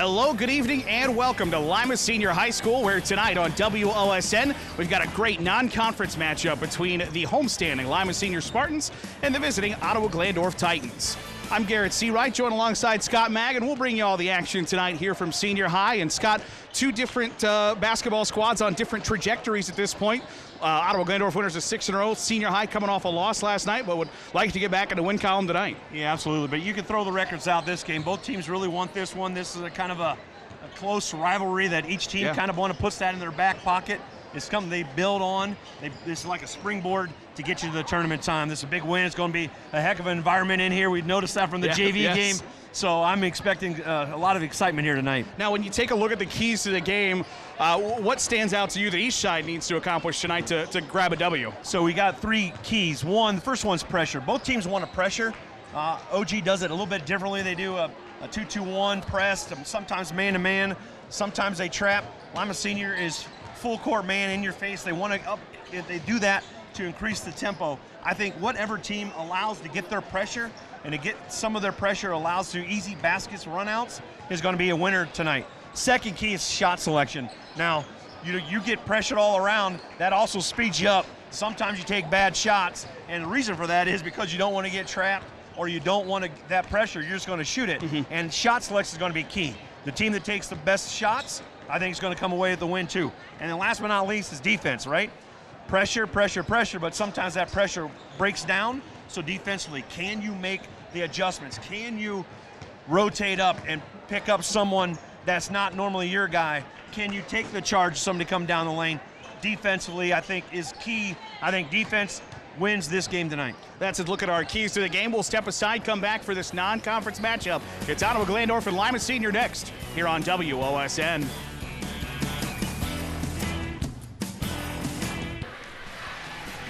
Hello, good evening, and welcome to Lima Senior High School, where tonight on WOSN, we've got a great non conference matchup between the homestanding Lima Senior Spartans and the visiting Ottawa Glandorf Titans. I'm Garrett Seawright, joined alongside Scott Mag, and we'll bring you all the action tonight here from Senior High. And Scott, two different uh, basketball squads on different trajectories at this point. Uh, Ottawa Glandorf winners of six in a row. Senior High coming off a loss last night, but would like to get back in the win column tonight. Yeah, absolutely. But you can throw the records out this game. Both teams really want this one. This is a kind of a, a close rivalry that each team Yeah. kind of want to put that in their back pocket. It's something they build on. They, this is like a springboard to get you to the tournament time. This is a big win. It's going to be a heck of an environment in here. We've noticed that from the Yeah, JV yes. game. So I'm expecting uh, a lot of excitement here tonight. Now, when you take a look at the keys to the game, uh, what stands out to you that each side needs to accomplish tonight to, to grab a W? So we got three keys. One, the first one's pressure. Both teams want to pressure. Uh, OG does it a little bit differently. They do a, a 2-2-1 press, um, sometimes man-to-man, sometimes they trap. Lima Senior is full court man in your face. They want to up. They do that to increase the tempo. I think whatever team allows to get their pressure and to get some of their pressure allows to easy baskets, runouts is going to be a winner tonight. Second key is shot selection. Now, you know, you get pressured all around. That also speeds you up. Sometimes you take bad shots, and the reason for that is because you don't want to get trapped or you don't want to, that pressure. You're just going to shoot it, mm-hmm. and shot selection is going to be key. The team that takes the best shots, I think, is going to come away with the win too. And then last but not least is defense, right? Pressure, pressure, pressure, but sometimes that pressure breaks down. So defensively, can you make the adjustments? Can you rotate up and pick up someone that's not normally your guy? Can you take the charge, somebody come down the lane? Defensively, I think is key. I think defense wins this game tonight. That's a look at our keys to the game. We'll step aside, come back for this non conference matchup. It's Ottawa Glandorf and Lima Senior next here on WOSN.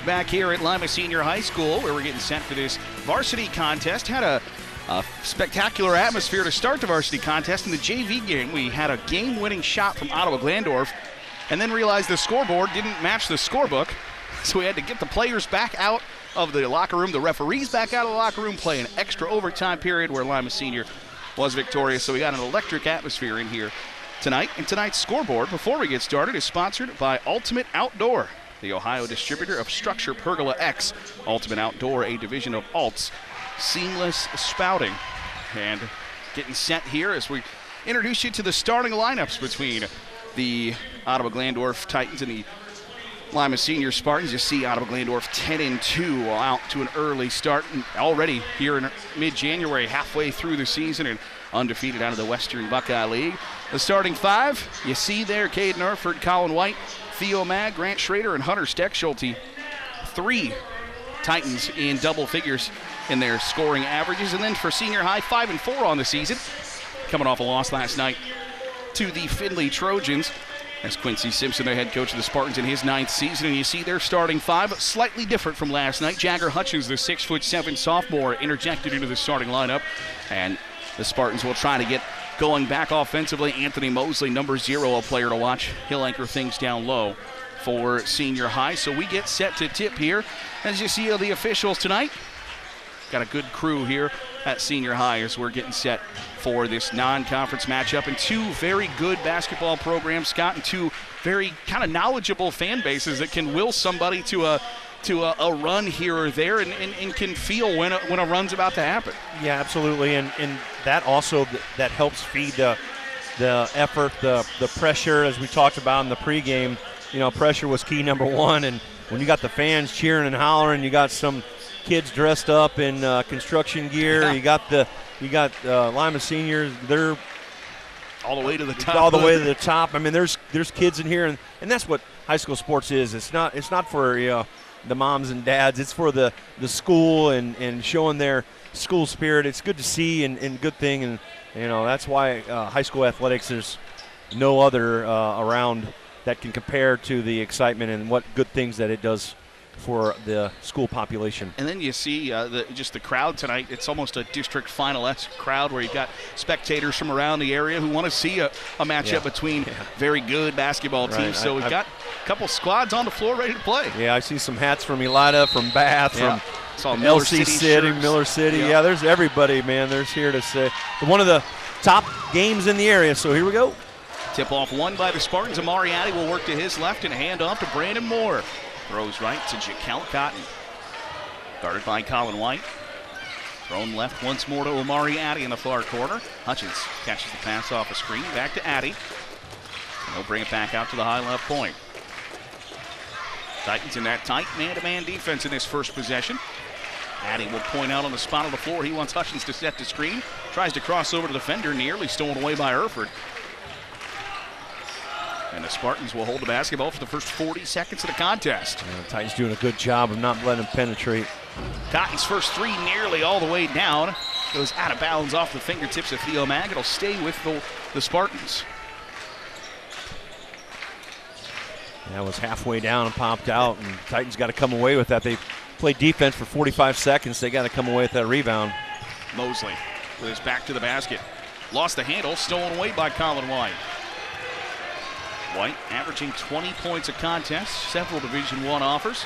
Back here at Lima Senior High School, where we're getting set for this varsity contest. Had a, a spectacular atmosphere to start the varsity contest. In the JV game, we had a game winning shot from Ottawa Glandorf, and then realized the scoreboard didn't match the scorebook. So we had to get the players back out of the locker room, the referees back out of the locker room, play an extra overtime period where Lima Senior was victorious. So we got an electric atmosphere in here tonight. And tonight's scoreboard, before we get started, is sponsored by Ultimate Outdoor, the Ohio distributor of StruXure Pergola X. Ultimate Outdoor, a division of Alt's Seamless Spouting. And getting set here as we introduce you to the starting lineups between the Ottawa Glandorf Titans and the Lima Senior Spartans. You see Ottawa Glandorf 10 and 2 out to an early start already here in mid January, halfway through the season and undefeated out of the Western Buckeye League. The starting five, you see there Caden Erford, Colin White, Theo Mag, Grant Schrader, and Hunter Steckschulte. Three Titans in double figures in their scoring averages. And then for senior high, 5 and 4 on the season, coming off a loss last night to the Findlay Trojans. As Quincy Simpson, their head coach of the Spartans, in his ninth season, and you see their starting five slightly different from last night. Jagger Hutchins, the six foot seven sophomore, interjected into the starting lineup, and the Spartans will try to get going back offensively. Anthony Mosley, number zero, a player to watch. He'll anchor things down low for senior high. So we get set to tip here. As you see the officials tonight, got a good crew here at senior high as we're getting set for this non-conference matchup and two very good basketball programs scott and two very kind of knowledgeable fan bases that can will somebody to a to a, a run here or there and, and, and can feel when a, when a run's about to happen Yeah, absolutely, and and that also th- that helps feed the the effort, the the pressure, as we talked about in the pregame. You know, pressure was key number one, and when you got the fans cheering and hollering, you got some kids dressed up in uh, construction gear. You got the you got uh, Lima seniors. They're all the way to the top all the way to the top. I mean, there's there's kids in here, and, and that's what high school sports is. It's not it's not for you know, the moms and dads. It's for the, the school and, and showing their school spirit. It's good to see and, and good thing, and you know that's why uh, high school athletics. There's no other uh, around that can compare to the excitement and what good things that it does for the school population. And then you see uh, the, just the crowd tonight. It's almost a district final esque crowd where you've got spectators from around the area who want to see a, a matchup Yeah. between very good basketball Right. teams. So I- we've I've- got a couple squads on the floor ready to play. Yeah, I see some hats from Elida, from Bath, Yeah. from Miller LC City City. Miller City. Yeah. Yeah. there's everybody, man. There's here to say. One of the top games in the area. So here we go. Tip off one by the Spartans. Amari Addy will work to his left and hand off to Brandon Moore. Throws right to Jacal Cotton. Guarded by Colin White. Thrown left once more to Amari Addy in the far corner. Hutchins catches the pass off a screen. Back to Addy. And he'll bring it back out to the high left point. Titans in that tight man-to-man defense in this first possession. Addy will point out on the spot on the floor. He wants Hutchins to set the screen. Tries to cross over to the defender, nearly stolen away by Erford. And the Spartans will hold the basketball for the first 40 seconds of the contest. Yeah, the Titans doing a good job of not letting him penetrate. Cotton's first three nearly all the way down. Goes out of bounds off the fingertips of Theo Mag. It'll stay with the, the Spartans. That was halfway down and popped out, and Titans got to come away with that. They played defense for 45 seconds. They got to come away with that rebound. Mosley with his back to the basket. Lost the handle, stolen away by Colin White. White averaging 20 points a contest, several Division One offers.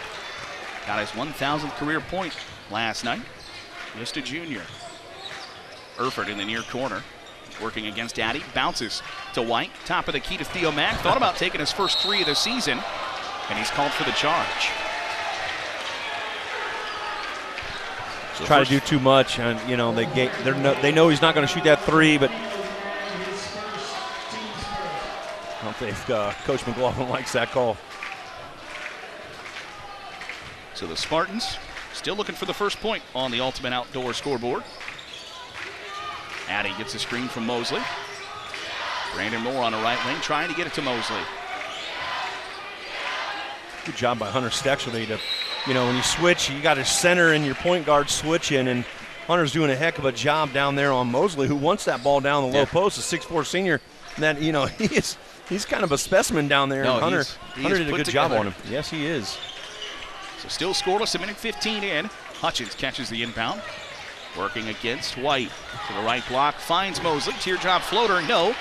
Got his 1,000th career point last night. Just a junior. Erford in the near corner, working against Addy. Bounces to White. Top of the key to Theo Mag. Thought about taking his first three of the season, and he's called for the charge. So Try to do too much, and you know they get, no, they know he's not going to shoot that three, but I don't think uh, Coach McLaughlin likes that call. So the Spartans still looking for the first point on the Ultimate Outdoor scoreboard. Addy gets a screen from Mosley. Brandon Moore on the right wing trying to get it to Mosley. Good job by Hunter Steckschulte to, you know, when you switch, you got a center and your point guard switching, and Hunter's doing a heck of a job down there on Mosley, who wants that ball down the low yeah. post, a six-four senior. That you know he is he's kind of a specimen down there. No, Hunter, he's, he's Hunter did a good together. job on him. Yes, he is. So still scoreless, a minute 15 in. Hutchins catches the inbound. Working against White. To the right block, finds Mosley. Teardrop floater, no.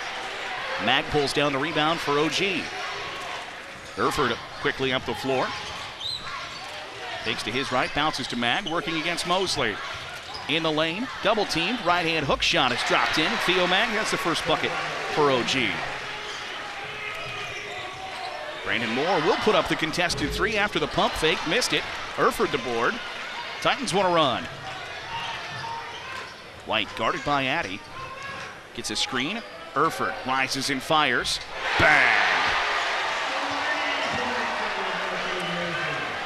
Mag pulls down the rebound for OG. Erford quickly up the floor. Takes to his right, bounces to Mag, working against Mosley. In the lane, double teamed, right hand hook shot is dropped in. Theo Mag, that's the first bucket for OG. Brandon Moore will put up the contested three after the pump fake. Missed it. Erford the board. Titans want to run. White guarded by Addy. Gets a screen. Erford rises and fires. Bang!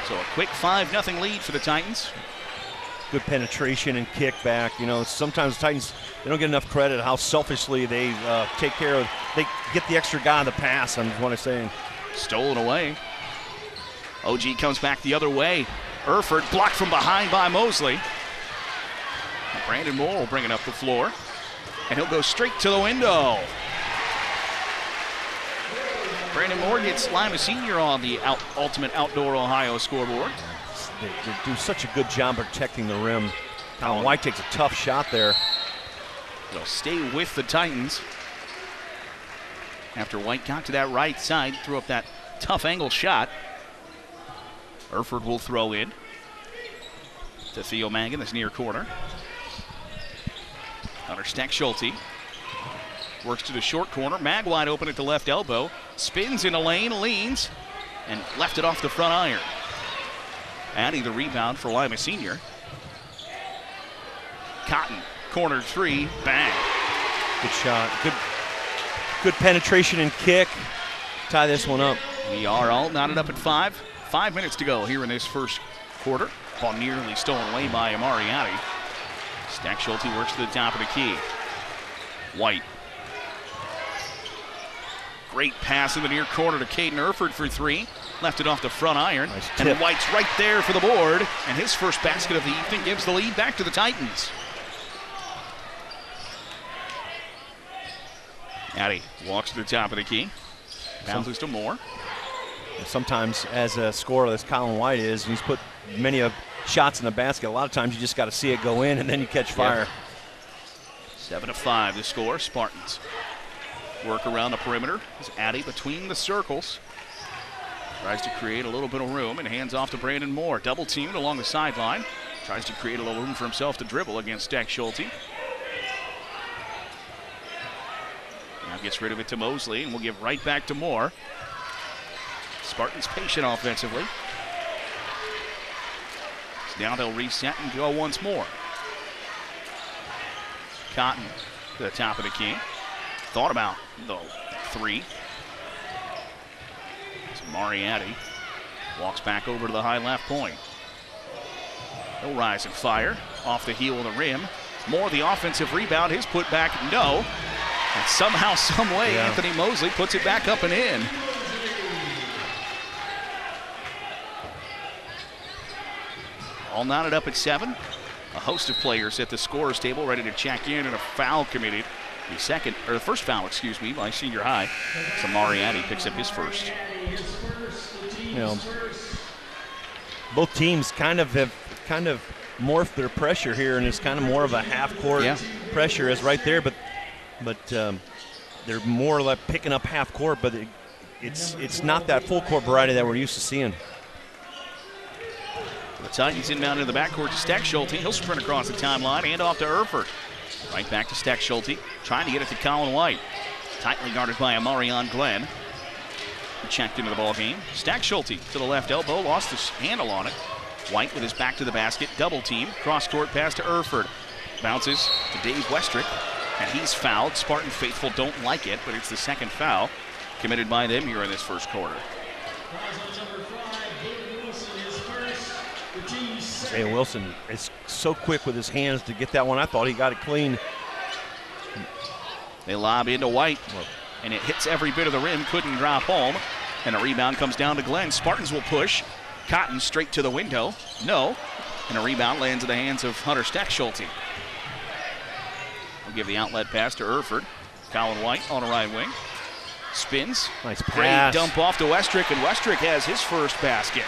So a quick 5 0 lead for the Titans. Good penetration and kickback. You know, sometimes the Titans they don't get enough credit how selfishly they uh, take care of. They get the extra guy on the pass. I'm what I'm saying. Stolen away. OG comes back the other way. Erford blocked from behind by Mosley. Brandon Moore will bring it up the floor. And he'll go straight to the window. Brandon Moore gets Lima Senior on the out, Ultimate Outdoor Ohio scoreboard. They, they, do such a good job protecting the rim. Colin White takes a tough shot there. They'll stay with the Titans. After White got to that right side, threw up that tough angle shot. Erford will throw in to Theo Magan, this near corner. Hunter Steckschulte works to the short corner. Mag wide open at the left elbow. Spins in a lane, leans, and left it off the front iron. Adding the rebound for Lima Senior. Cotton, corner three, bang. Good shot. Good Good penetration and kick. Tie this one up. We are all knotted up at five. Five minutes to go here in this first quarter. Ball nearly stolen away by Amariati. Steckschulte works to the top of the key. White. Great pass in the near corner to Caden Erford for three. Left it off the front iron. Nice and White's right there for the board. And his first basket of the evening gives the lead back to the Titans. Addy walks to the top of the key. Bounces to Moore. Sometimes, as a scorer, as Colin White is, he's put many of shots in the basket. A lot of times, you just got to see it go in, and then you catch fire. Yep. Seven to five, the score. Spartans work around the perimeter. Is Addy between the circles. Tries to create a little bit of room and hands off to Brandon Moore. Double teamed along the sideline. Tries to create a little room for himself to dribble against Steckschulte. Now gets rid of it to Mosley, and we'll give right back to Moore. Spartans patient offensively. So now they'll reset and go once more. Cotton to the top of the key. Thought about the three. So Mariatti walks back over to the high left point. He'll rise and fire off the heel of the rim. More the offensive rebound. His put back, no. And somehow, some way, Yeah. Anthony Mosley puts it back up and in. All knotted up at seven. A host of players at the scorer's table ready to check in, and a foul committed. The second, or the first foul, excuse me, by senior high. So Mariatti picks up his first. you know, both teams kind of have kind of morphed their pressure here, and it's kind of more of a half-court Yeah. pressure is right there, but but um, they're more or less picking up half court, but it, it's it's not that full court variety that we're used to seeing. The Titans inbound into the backcourt to Steckschulte. He'll sprint across the timeline and off to Erford. Right back to Steckschulte, trying to get it to Colin White. Tightly guarded by Amarion Glenn. He checked into the ball game. Steckschulte to the left elbow, lost his handle on it. White with his back to the basket, double team, cross court pass to Erford. Bounces to Dave Westrick, and he's fouled. Spartan faithful don't like it, but it's the second foul committed by them here in this first quarter. Isaiah Wilson is so quick with his hands to get that one. I thought he got it clean. They lob into White, and it hits every bit of the rim, couldn't drop home. And a rebound comes down to Glenn. Spartans will push. Cotton straight to the window. No. And a rebound lands in the hands of Hunter Steckschulte. Give the outlet pass to Erford. Colin White on a right wing. Spins. Nice Great dump off to Westrick, and Westrick has his first basket.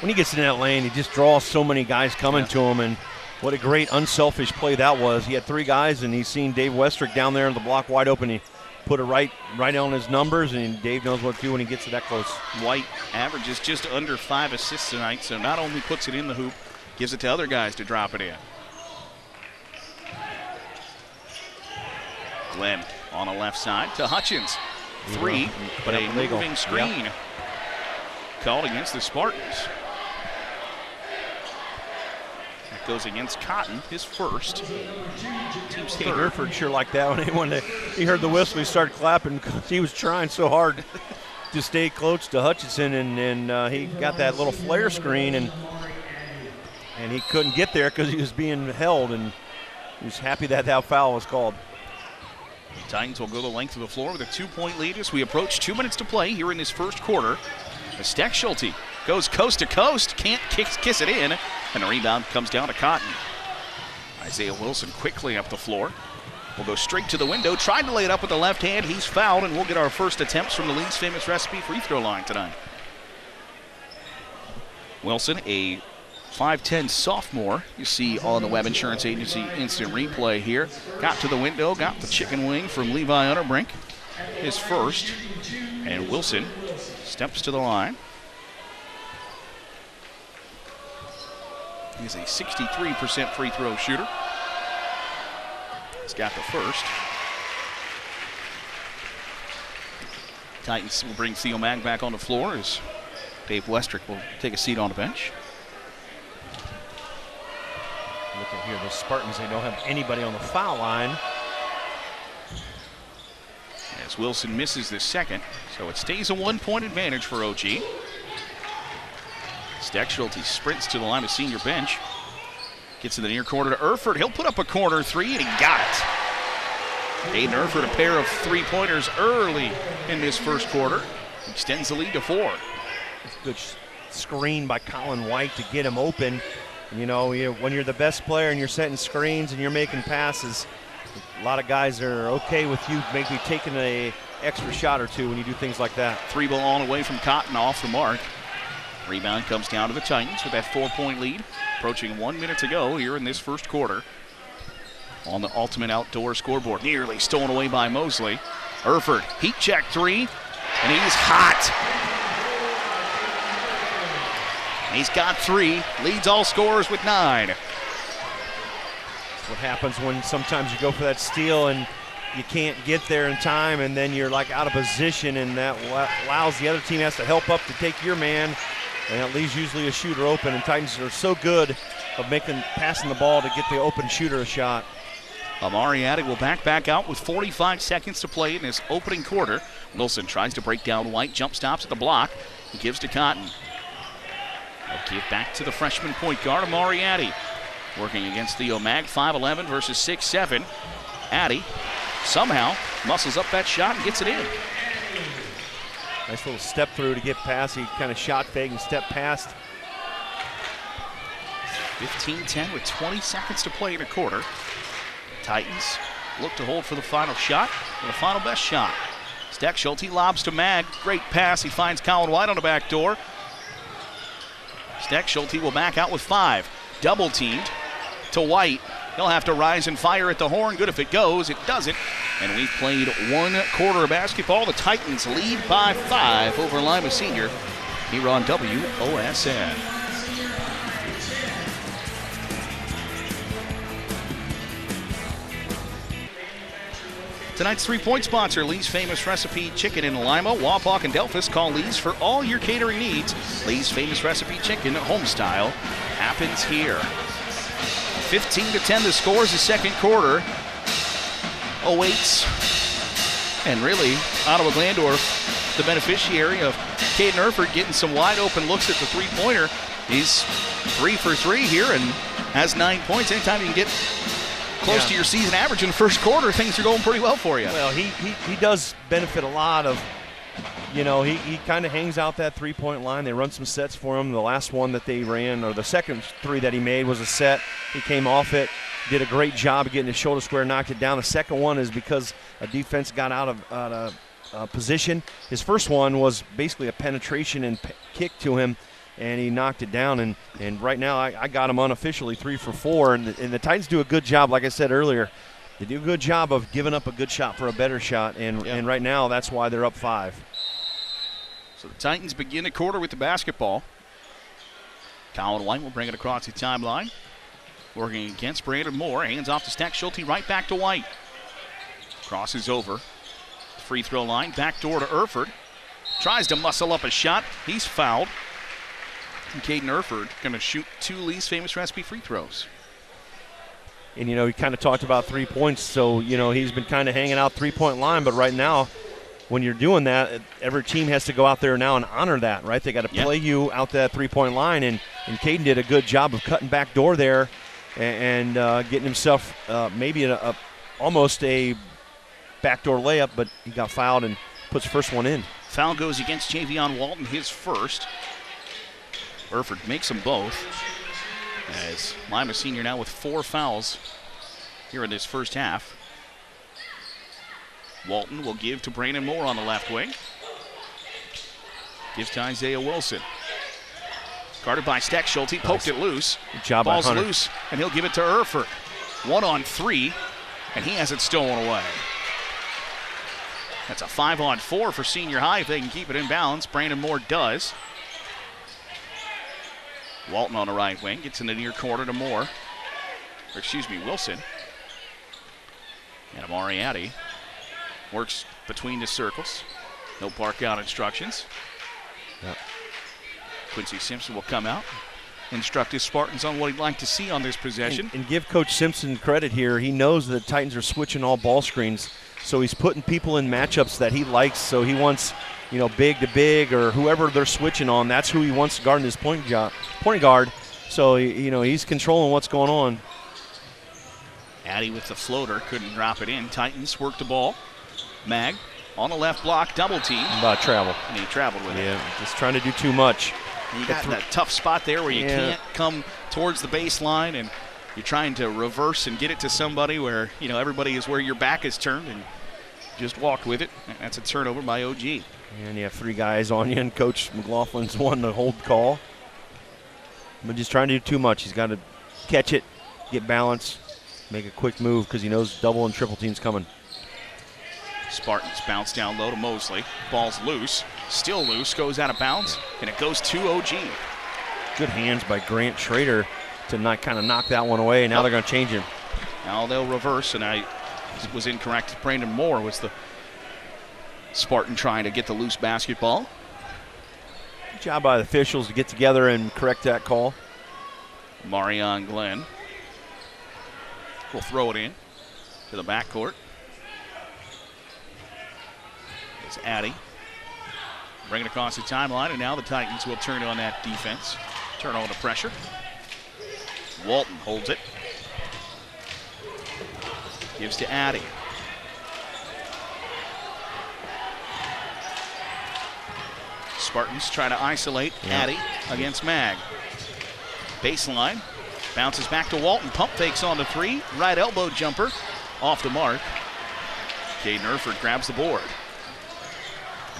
When he gets in that lane, he just draws so many guys coming Yeah. to him, and what a great unselfish play that was. He had three guys, and he's seen Dave Westrick down there in the block wide open. He put it right, right on his numbers, and Dave knows what to do when he gets to that close. White averages just under five assists tonight, so not only puts it in the hoop, gives it to other guys to drop it in. Glenn on the left side to Hutchins. Three, but a legal. moving screen called against the Spartans. That goes against Cotton, his first. Team's Kate third. Erford sure liked that he, when they, he heard the whistle, he started clapping 'cause he was trying so hard to stay close to Hutchinson, and, and uh, he got that little flare screen, and and he couldn't get there because he was being held, and he was happy that that foul was called. Titans will go the length of the floor with a two-point lead as we approach two minutes to play here in this first quarter. As Steckschulte goes coast to coast, can't kiss, kiss it in, and the rebound comes down to Cotton. Isaiah Wilson quickly up the floor. Will go straight to the window, tried to lay it up with the left hand. He's fouled, and we'll get our first attempts from the Lee's famous recipe free throw line tonight. Wilson, a 5'10 sophomore, you see on the Webb Insurance Agency instant replay here. Got to the window, got the chicken wing from Levi Unterbrink, his first. And Wilson steps to the line. He's a 63% free throw shooter. He's got the first. Titans will bring Theo Mag back on the floor as Dave Westrick will take a seat on the bench. Look at here, the Spartans, they don't have anybody on the foul line. as Wilson misses the second. So it stays a one point advantage for OG. Steckschulte sprints to the line of senior bench. Gets in the near corner to Erford. He'll put up a corner three, and he got it. Aiden Erford, a pair of three pointers early in this first quarter. Extends the lead to four. Good screen by Colin White to get him open. You know, you, when you're the best player and you're setting screens and you're making passes, a lot of guys are okay with you maybe taking a extra shot or two when you do things like that. Three ball on away from Cotton off the mark. Rebound comes down to the Titans with that four point lead. Approaching one minute to go here in this first quarter. On the ultimate outdoor scoreboard. Nearly stolen away by Mosley. Erford, heat check three, and he's hot. He's got three, leads all scorers with nine. what happens when sometimes you go for that steal and you can't get there in time, and then you're like out of position, and that allows the other team has to help up to take your man, and it leaves usually a shooter open. And Titans are so good of making passing the ball to get the open shooter a shot. Amari Addy will back back out with 45 seconds to play in his opening quarter. Wilson tries to break down White, jump stops at the block. He gives to Cotton. They'll give back to the freshman point guard, Amari Addy. Working against Theo Mag, 5'11 versus 6'7. Addy somehow muscles up that shot and gets it in. Nice little step through to get past. He kind of shot fake and step past. 15-10 with 20 seconds to play in a quarter. Titans look to hold for the final shot, for the final best shot. Steckschulte lobs to Mag. Great pass. He finds Colin White on the back door. Steckschulte will back out with five. Double teamed to White. He'll have to rise and fire at the horn. Good if it goes. It doesn't. And we've played one quarter of basketball. The Titans lead by five over Lima Senior here on WOSN. Tonight's three-point sponsor, Lee's Famous Recipe Chicken in Lima, Wapak, and Delphos. Call Lee's for all your catering needs. Lee's Famous Recipe Chicken, home style, happens here. 15 to 10 the scores the second quarter. Oh, Awaits, and really, Ottawa Glandorf, the beneficiary of Caden Erford getting some wide open looks at the three-pointer. He's three for three here and has nine points. Anytime you can get close yeah. to your season average in the first quarter, things are going pretty well for you. Well, he, he, he does benefit a lot of, you know, he, he kind of hangs out that three point line. They run some sets for him. The last one that they ran, or the second three that he made, was a set. He came off it, did a great job of getting his shoulder square, knocked it down. The second one is because a defense got out of, out of uh, position. His first one was basically a penetration and p- kick to him and he knocked it down. And, and right now, I, I got him unofficially three for four. And the, and the Titans do a good job, like I said earlier. They do a good job of giving up a good shot for a better shot, and, yeah. and right now that's why they're up five. So the Titans begin the quarter with the basketball. Colin White will bring it across the timeline. Working against Brandon Moore. Hands off to Steckschulte, right back to White. Crosses over. Free throw line, back door to Erford. Tries to muscle up a shot. He's fouled. And Caden Erford going to shoot two Lee's famous recipe free throws. And, you know, he kind of talked about three points, so, you know, he's been kind of hanging out three point line, but right now, when you're doing that, every team has to go out there now and honor that, right? They got to play you out that three point line, and, and Caden did a good job of cutting back door there and, and uh, getting himself uh, maybe a, a, almost a backdoor layup, but he got fouled and puts the first one in. Foul goes against Javion Walton, his first. Erford makes them both. As Lima Senior now with four fouls here in this first half. Walton will give to Brandon Moore on the left wing. Gives to Isaiah Wilson. Guarded by Steckschulte, poked nice. it loose. Good job Ball's loose, and he'll give it to Erford. One on three, and he has it stolen away. That's a five on four for senior high if they can keep it in balance. Brandon Moore does. Walton on the right wing gets in the near corner to Moore. Or excuse me, Wilson. And Amari Addy works between the circles. No park out instructions. Yep. Quincy Simpson will come out, instruct his Spartans on what he'd like to see on this possession. And, and give Coach Simpson credit here. He knows that the Titans are switching all ball screens, so he's putting people in matchups that he likes. So he wants you know, big to big or whoever they're switching on. That's who he wants to guard in his point, job, point guard. So, you know, he's controlling what's going on. Addy with the floater, couldn't drop it in. Titans work the ball. Mag on the left block, double team. About travel. And he traveled with yeah, it. Yeah, just trying to do too much. You got that tough spot there where you yeah. can't come towards the baseline and you're trying to reverse and get it to somebody where, you know, everybody is where your back is turned and just walked with it. That's a turnover by OG. And you have three guys on you, and Coach McLaughlin's one to hold call. But just trying to do too much. He's got to catch it, get balance, make a quick move because he knows double and triple teams coming. Spartans bounce down low to Mosley. Ball's loose, still loose, goes out of bounds, and it goes to OG. Good hands by Grant Schrader to not kind of knock that one away. Now they're going to change him. Now they'll reverse, and I was incorrect. Brandon Moore was the Spartan trying to get the loose basketball. Good job by the officials to get together and correct that call. Marion Glenn will throw it in to the backcourt. It's Addy. Bring it across the timeline, and now the Titans will turn on that defense. Turn on the pressure. Walton holds it. Gives to Addy. Spartans try to isolate Addy against Mag. Baseline. Bounces back to Walton. Pump fakes on the three. Right elbow jumper. Off the mark. Caden Erford grabs the board.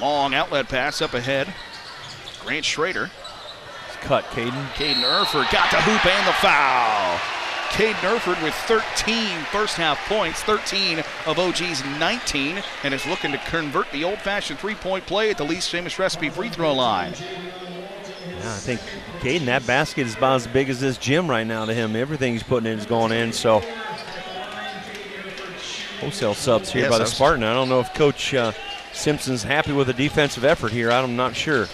Long outlet pass up ahead. Grant Schrader. Cut, Caden. Caden Erford got the hoop and the foul. Caden Erford with 13 first half points, 13 of OG's 19, and is looking to convert the old fashioned three point play at the Lee's famous recipe free throw line. Yeah, I think Caden, that basket is about as big as this gym right now to him. Everything he's putting in is going in. So wholesale subs here Yes, by the Spartan. I don't know if Coach uh, Simpson's happy with the defensive effort here. I'm not sure.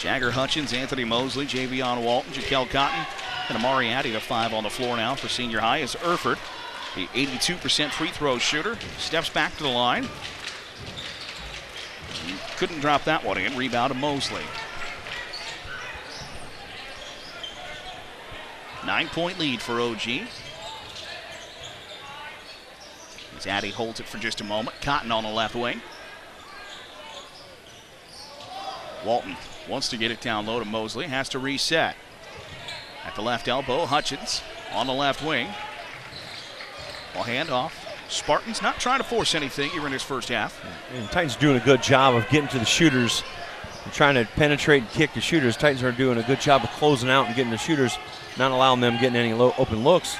Jagger Hutchins, Anthony Mosley, Javion Walton, Jaquel Cotton, and Amari Addy to five on the floor now for senior high is Erford, the 82% free throw shooter, steps back to the line. Couldn't drop that one in. Rebound to Mosley. Nine point lead for OG. As Addy holds it for just a moment. Cotton on the left wing. Walton wants to get it down low to Mosley, has to reset. At the left elbow, Hutchins on the left wing. Well, handoff. Spartans not trying to force anything here in his first half. And Titans doing a good job of getting to the shooters and trying to penetrate and kick the shooters. Titans are doing a good job of closing out and getting the shooters, not allowing them getting any low, open looks.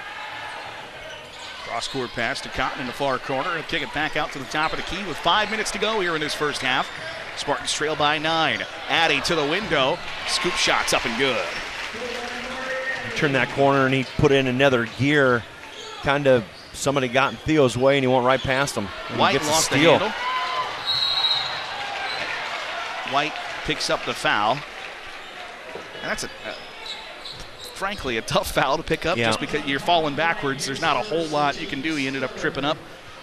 Cross court pass to Cotton in the far corner. He'll kick it back out to the top of the key with five minutes to go here in this first half. Spartans trail by nine. Addy to the window. Scoop shots up and good. Turn that corner and he put in another gear. Kind of somebody got in Theo's way and he went right past him. And White gets lost a the handle. White picks up the foul. And that's a, uh, frankly, a tough foul to pick up Yeah. just because you're falling backwards. There's not a whole lot you can do. He ended up tripping up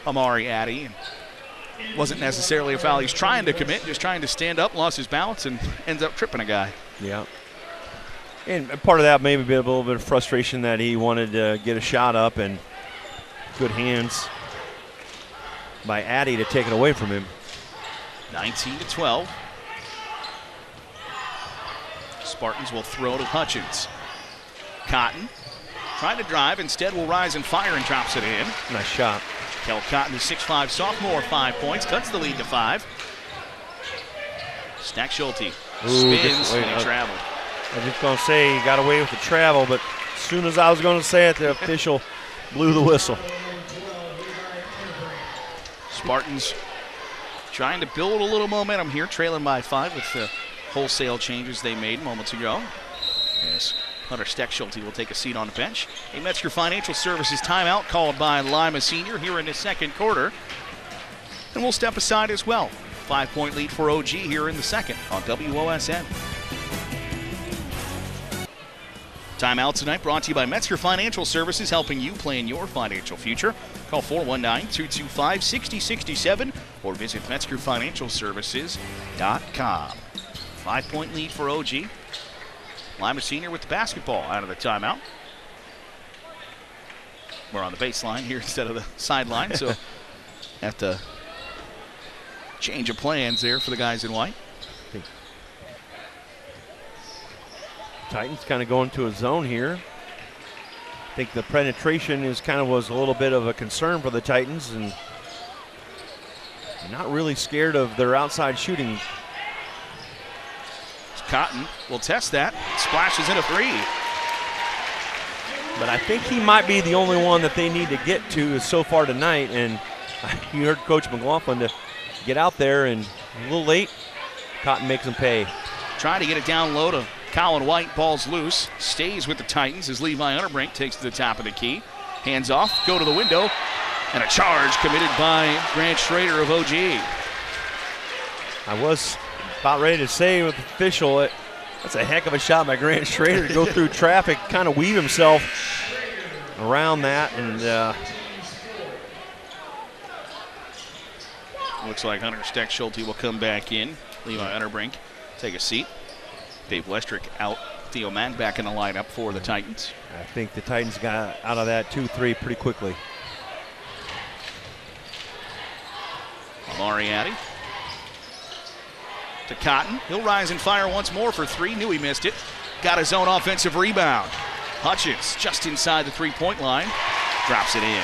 Amari Addy. And wasn't necessarily a foul he's trying to commit, just trying to stand up, lost his balance, and ends up tripping a guy. Yeah. And part of that maybe be a little bit of frustration that he wanted to get a shot up and good hands by Addy to take it away from him. 19 to 12. Spartans will throw to Hutchins. Cotton trying to drive, instead will rise and fire and drops it in. Nice shot. Kel Cotton, the 6'5 sophomore, five points, cuts the lead to five. Steckschulte Ooh, spins and he traveled. I was just going to say he got away with the travel, but as soon as I was going to say it, the official blew the whistle. Spartans trying to build a little momentum here, trailing by five with the wholesale changes they made moments ago. Yes. Hunter Steckschulte will take a seat on the bench. A Metzger Financial Services timeout called by Lima Senior here in the second quarter. And we'll step aside as well. Five point lead for OG here in the second on WOSN. Timeout tonight brought to you by Metzger Financial Services, helping you plan your financial future. Call 419 225 6067 or visit MetzgerFinancialServices.com. Five point lead for OG. Lima Senior with the basketball out of the timeout. We're on the baseline here instead of the sideline, so have to change of plans there for the guys in white. Titans kind of going to a zone here. I think the penetration is kind of was a little bit of a concern for the Titans and not really scared of their outside shooting. Cotton will test that. Splashes in a three. But I think he might be the only one that they need to get to so far tonight. And you heard Coach McLaughlin to get out there and a little late. Cotton makes him pay. Trying to get it down low to Colin White balls loose, stays with the Titans as Levi Unterbrink takes to the top of the key. Hands off, go to the window, and a charge committed by Grant Schrader of OG. I was about ready to say with the official, it, that's a heck of a shot by Grant Schrader to go through traffic, kind of weave himself around that, and uh, Looks like Hunter Steckschulte will come back in. Levi Unterbrink take a seat. Dave Westrick out. Theo Mag back in the lineup for the Titans. I think the Titans got out of that 2-3 pretty quickly. Amari Addy to Cotton. He'll rise and fire once more for three. Knew he missed it. Got his own offensive rebound. Hutchins just inside the three point line. Drops it in.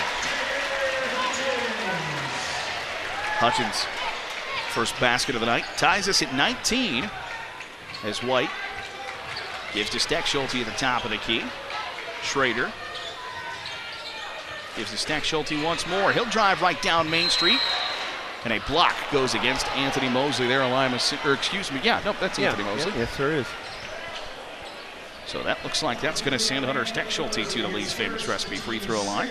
Hutchins, first basket of the night, ties us at 19 as White gives to Steckschulte at the top of the key. Schrader gives to Steckschulte once more. He'll drive right down Main Street. And a block goes against Anthony Mosley there, Lima, or excuse me, yeah, no, that's Anthony Mosley. Yeah, yes, there is. So that looks like that's going to send Hunter Steckschulte to the Lee's famous recipe free throw line.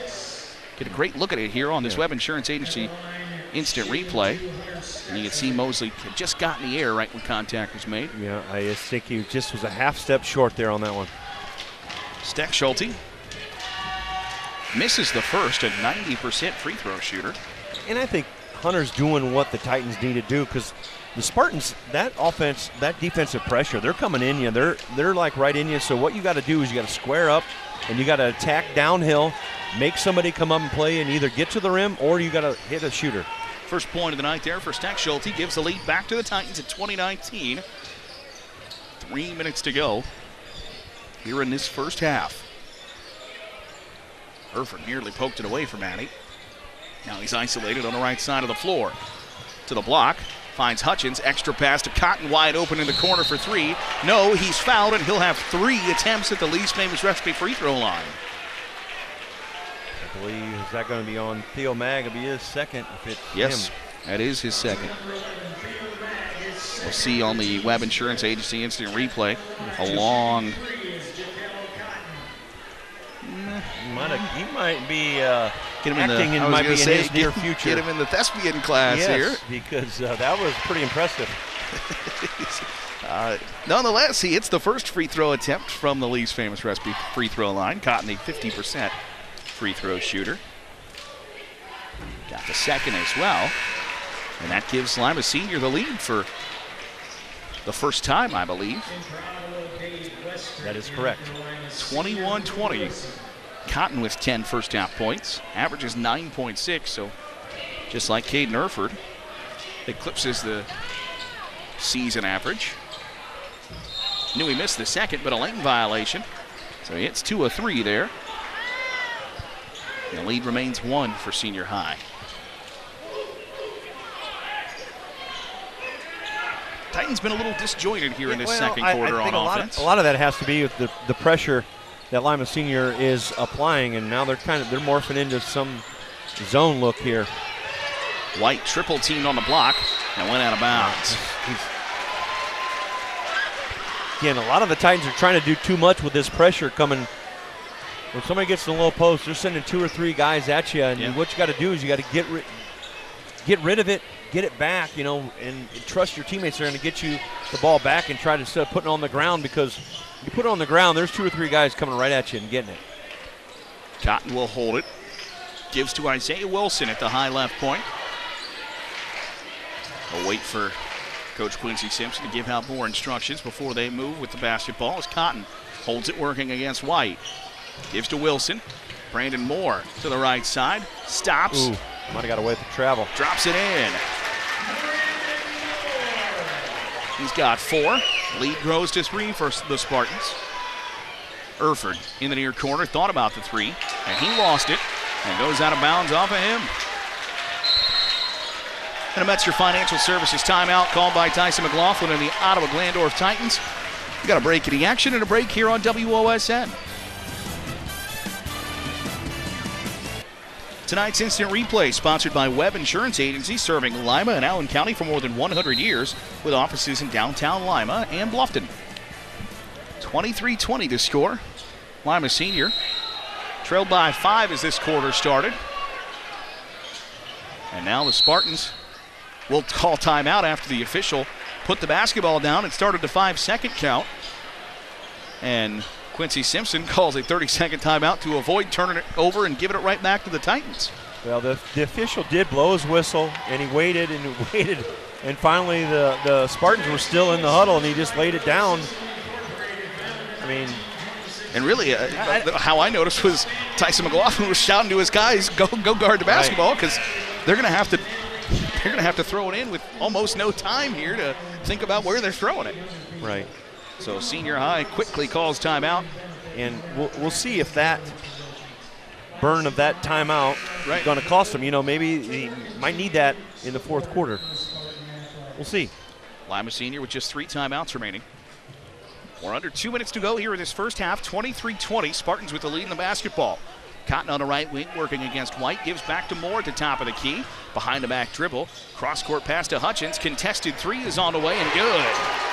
Get a great look at it here on this Yeah. Webb Insurance Agency instant replay. And you can see Mosley just got in the air right when contact was made. Yeah, I think he just was a half step short there on that one. Steckschulte misses the first, a 90% free throw shooter. And I think Hunter's doing what the Titans need to do because the Spartans, that offense, that defensive pressure, they're coming in you. They're they're like right in you. So what you got to do is you got to square up and you got to attack downhill, make somebody come up and play, and either get to the rim or you got to hit a shooter. First point of the night there for Steckschulte gives the lead back to the Titans at 2019. Three minutes to go here in this first half. Erford nearly poked it away from Addy. Now he's isolated on the right side of the floor. To the block, finds Hutchins, extra pass to Cotton, wide open in the corner for three. No, he's fouled, and he'll have three attempts at the Lee's famous recipe free throw line. Believe is that going to be on Theo Mag? It'll be his second if it's Yes, him. that is his second. We'll see on the Webb Insurance Agency instant replay a long. He might, have, he might be uh, Get him in the, acting I and might be say, in his near future. Get him in the thespian class yes, because uh, that was pretty impressive. Uh, nonetheless, he hits the first free throw attempt from the Lee's famous recipe free throw line. Cotton, a 50% free throw shooter. Got the second as well. And that gives Lima Senior the lead for the first time, I believe. That is correct. 21 20. Cotton with 10 first half points, averages 9.6, so just like Caden Erford, eclipses the season average. Knew he missed the second, but a lane violation. So he hits two of three there. And the lead remains one for senior high. Titans been a little disjointed here in this Well, second I- I quarter think on a lot offense. Of, a lot of that has to be with the, the pressure that Lima Senior is applying, and now they're kind of they're morphing into some zone look here. White triple teamed on the block and went out of bounds. Again, a lot of the Titans are trying to do too much with this pressure coming. When somebody gets in the low post, they're sending two or three guys at you, and Yeah. what you got to do is you got to get rid, get rid of it, get it back, you know, and trust your teammates are going to get you the ball back and try to instead of putting it on the ground because you put it on the ground, there's two or three guys coming right at you and getting it. Cotton will hold it. Gives to Isaiah Wilson at the high left point. A wait for Coach Quincy Simpson to give out more instructions before they move with the basketball as Cotton holds it working against White. Gives to Wilson. Brandon Moore to the right side. Stops. Ooh, might have got away with the travel. Drops it in. He's got four. Lead grows to three for the Spartans. Erford in the near corner thought about the three, and he lost it and goes out of bounds off of him. And a Metzger Financial Services timeout called by Tyson McLaughlin and the Ottawa Glandorf Titans. We got a break in the action and a break here on WOSN. Tonight's instant replay sponsored by Webb Insurance Agency, serving Lima and Allen County for more than 100 years, with offices in downtown Lima and Bluffton. 23-20 to score. Lima Senior trailed by five as this quarter started. And now the Spartans will call timeout after the official put the basketball down and started the five second count. And Quincy Simpson calls a 30 second timeout to avoid turning it over and giving it right back to the Titans. Well, the, the official did blow his whistle, and he waited and waited, and finally the, the Spartans were still in the huddle, and he just laid it down. I mean, And really, uh, uh, how I noticed was Tyson McLaughlin was shouting to his guys, "Go, go guard the basketball," because they're going to have to, they're going to have to throw it in with almost no time here to think about where they're throwing it. right. So senior high quickly calls timeout. And we'll, we'll see if that burn of that timeout Right. is going to cost him. You know, maybe he might need that in the fourth quarter. We'll see. Lima Senior with just three timeouts remaining. We're under two minutes to go here in this first half. 23-20. Spartans with the lead in the basketball. Cotton on the right wing, working against White. Gives back to Moore at the top of the key. Behind the back dribble. Cross court pass to Hutchins. Contested three is on the way and good.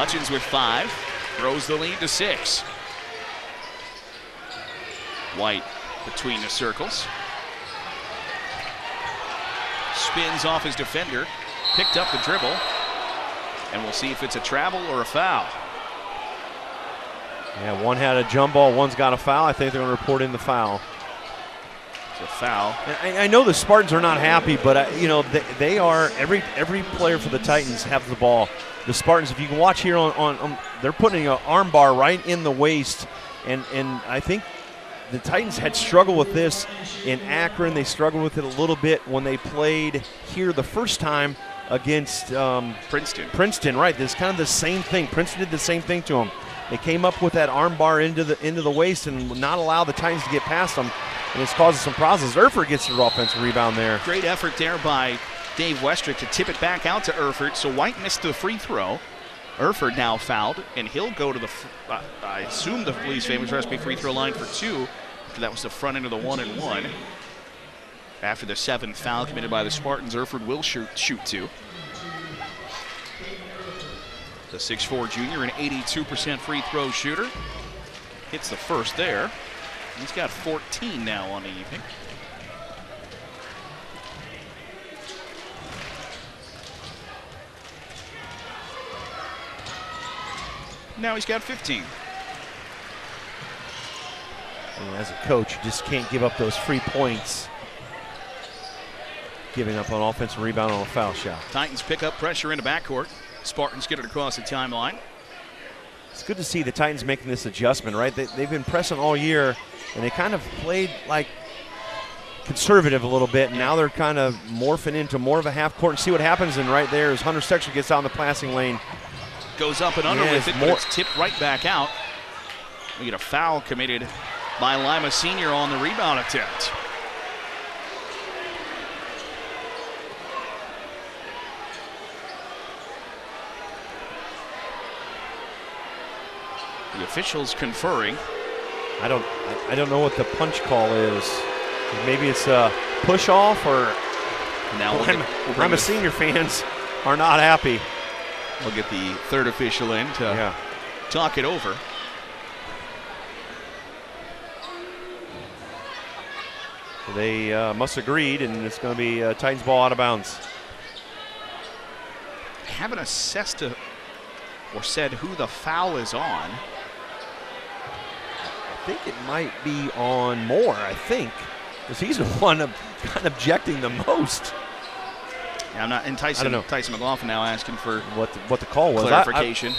Hutchins with five. Throws the lead to six. White between the circles. Spins off his defender. Picked up the dribble. And we'll see if it's a travel or a foul. Yeah, one had a jump ball, one's got a foul. I think they're going to report in the foul. It's a foul. And I, I know the Spartans are not happy, but uh, you know they, they are. Every every player for the Titans has the ball. The Spartans, if you can watch here on, on, on they're putting an arm bar right in the waist, and and I think the Titans had struggled with this in Akron. They struggled with it a little bit when they played here the first time against um, Princeton. Princeton. Right, this kind of the same thing. Princeton did the same thing to them. They came up with that arm bar into the into the waist and not allow the Titans to get past them, and it's causing some problems. Erford gets the offensive rebound there. Great effort there by Dave Westrick to tip it back out to Erford. So White missed the free throw. Erford now fouled, and he'll go to the, uh, I assume the Lee's famous recipe free throw line for two. That was the front end of the one and one. After the seventh foul committed by the Spartans, Erford will shoot, shoot two. The 6'4 junior, an 82% free throw shooter. Hits the first there. He's got 14 now on the evening. Now he's got 15. And as a coach, you just can't give up those free points. Giving up on offensive rebound on a foul shot. Titans pick up pressure into backcourt. Spartans get it across the timeline. It's good to see the Titans making this adjustment, right? They, they've been pressing all year, and they kind of played like conservative a little bit, and now they're kind of morphing into more of a half court and see what happens. And right there, as Hunter Sexer gets out in the passing lane, Goes up and under Yeah, with it, more- but it's tipped right back out. We get a foul committed by Lima Senior on the rebound attempt. The officials conferring. I don't, I, I don't know what the punch call is. Maybe it's a push off, or Now we'll I'm, get, we'll I'm a senior fans are not happy. we'll get the third official in to Yeah. talk it over. They uh, must agreed, and it's going to be uh, Titans ball out of bounds. haven't assessed to, or said who the foul is on. I think it might be on Moore. I think because he's the one of, kind of objecting the most. Yeah, I'm not. Tyson, I don't know. Tyson McLaughlin now asking for What the, what the call was? I- I- clarification.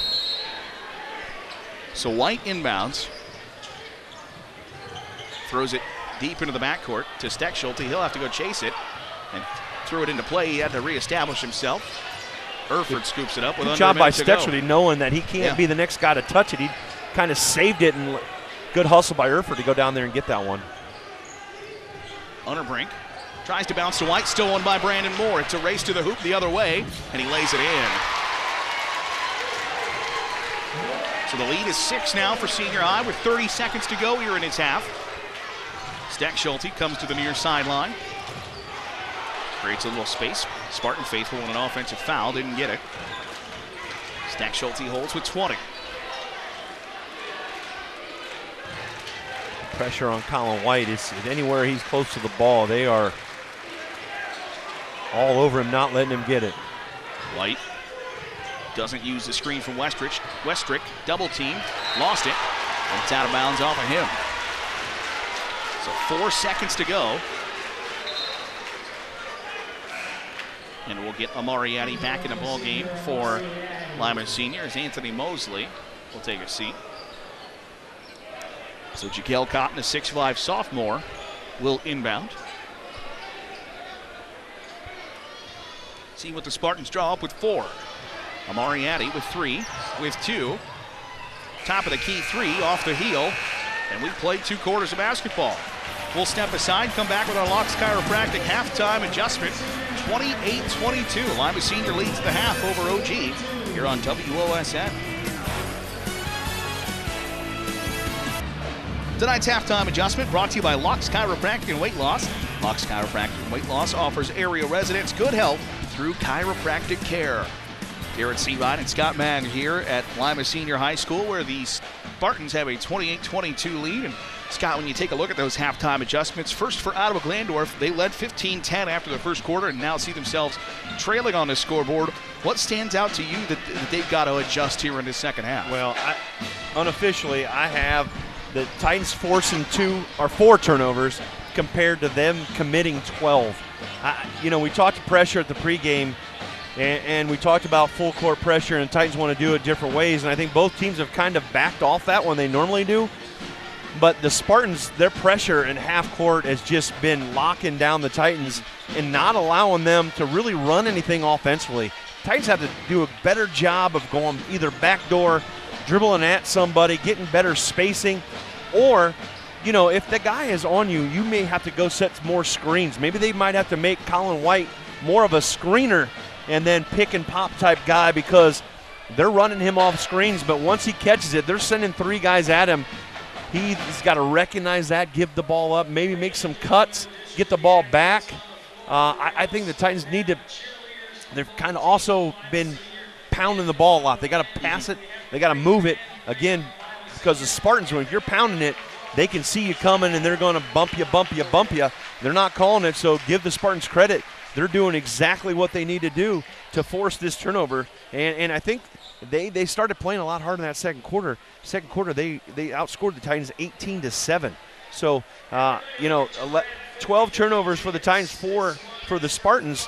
so White inbounds, throws it deep into the backcourt to Steckschulte. He'll have to go chase it and threw it into play. He had to reestablish himself. Erford scoops it up with good under job by minute to go. Stexley knowing that he can't Yeah. be the next guy to touch it. He kind of saved it and good hustle by Erford to go down there and get that one. Unterbrink tries to bounce to White, still won by Brandon Moore. It's a race to the hoop the other way, and he lays it in. So the lead is six now for Senior High with 30 seconds to go here in its half. Steckschulte comes to the near sideline. Creates a little space. Spartan faithful in an offensive foul, didn't get it. Steckschulte holds with 20. Pressure on Colin White is anywhere he's close to the ball, they are all over him, not letting him get it. White doesn't use the screen from Westrich. Westrick double team, lost it, and it's out of bounds off of him. So four seconds to go. And we'll get Amari back in the ball game for Lima Senior as Anthony Mosley will take a seat. So Jaquel Cotton, a 6'5 sophomore, will inbound. See what the Spartans draw up with four. Amari Addy with three, with two. Top of the key three off the heel. And we played two quarters of basketball. We'll step aside, come back with our Locks Chiropractic halftime adjustment. 28-22. Lima Senior leads the half over OG here on WOSN. Tonight's halftime adjustment brought to you by Locks Chiropractic and Weight Loss. Locks Chiropractic and Weight Loss offers area residents good health through chiropractic care. Garrett Seavine and Scott Mann here at Lima Senior High School, where the Spartans have a 28-22 lead. And Scott, when you take a look at those halftime adjustments, first for Ottawa Glandorf, they led 15-10 after the first quarter and now see themselves trailing on the scoreboard. What stands out to you that, that they've got to adjust here in the second half? Well, I, unofficially, I have the Titans forcing two or four turnovers compared to them committing 12. I, you know, we talked pressure at the pregame and, and, we talked about full court pressure, and Titans want to do it different ways. And I think both teams have kind of backed off that when they normally do. But the Spartans, their pressure in half court has just been locking down the Titans and not allowing them to really run anything offensively. Titans have to do a better job of going either backdoor, dribbling at somebody, getting better spacing, or you know, if the guy is on you, you may have to go set more screens. Maybe they might have to make Colin White more of a screener and then pick and pop type guy because they're running him off screens. But once he catches it, they're sending three guys at him. He's got to recognize that, give the ball up, maybe make some cuts, get the ball back. Uh, I, I think the Titans need to. They've kind of also been pounding the ball a lot. They got to pass it. They got to move it again because the Spartans, when you're pounding it, they can see you coming and they're going to bump you, bump you, bump you. They're not calling it, so give the Spartans credit they're doing exactly what they need to do to force this turnover. And, and I think they, they started playing a lot harder in that second quarter. Second quarter, they, they outscored the Titans 18 to 7. So, uh, you know, 12 turnovers for the Titans, four for the Spartans.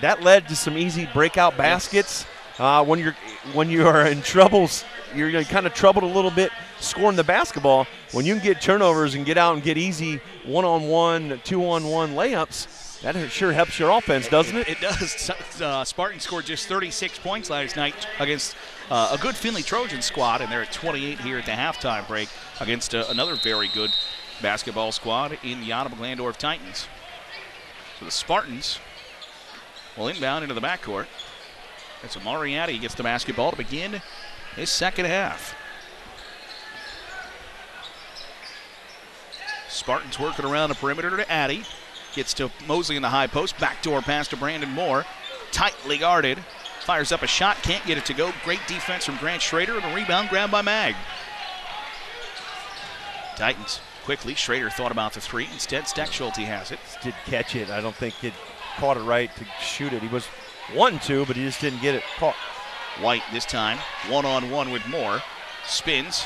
That led to some easy breakout baskets. Uh, when you're when you are in troubles, you're kind of troubled a little bit scoring the basketball. When you can get turnovers and get out and get easy one-on-one, two-on-one layups, that sure helps your offense, doesn't it? It, it does. Uh, Spartan scored just 36 points last night against uh, a good Findlay Trojan squad, and they're at 28 here at the halftime break against uh, another very good basketball squad in the Ottawa Glandorf Titans. So the Spartans will inbound into the backcourt. It's Amari Addy gets the basketball to begin his second half. Spartans working around the perimeter to Addy. Gets to Mosley in the high post. Backdoor pass to Brandon Moore. Tightly guarded. Fires up a shot. Can't get it to go. Great defense from Grant Schrader. And a rebound grabbed by Mag. Titans quickly. Schrader thought about the three. Instead, Steckschulte has it. Did catch it. I don't think it caught it right to shoot it. He was one two, but he just didn't get it caught. White this time, one on one with Moore. Spins.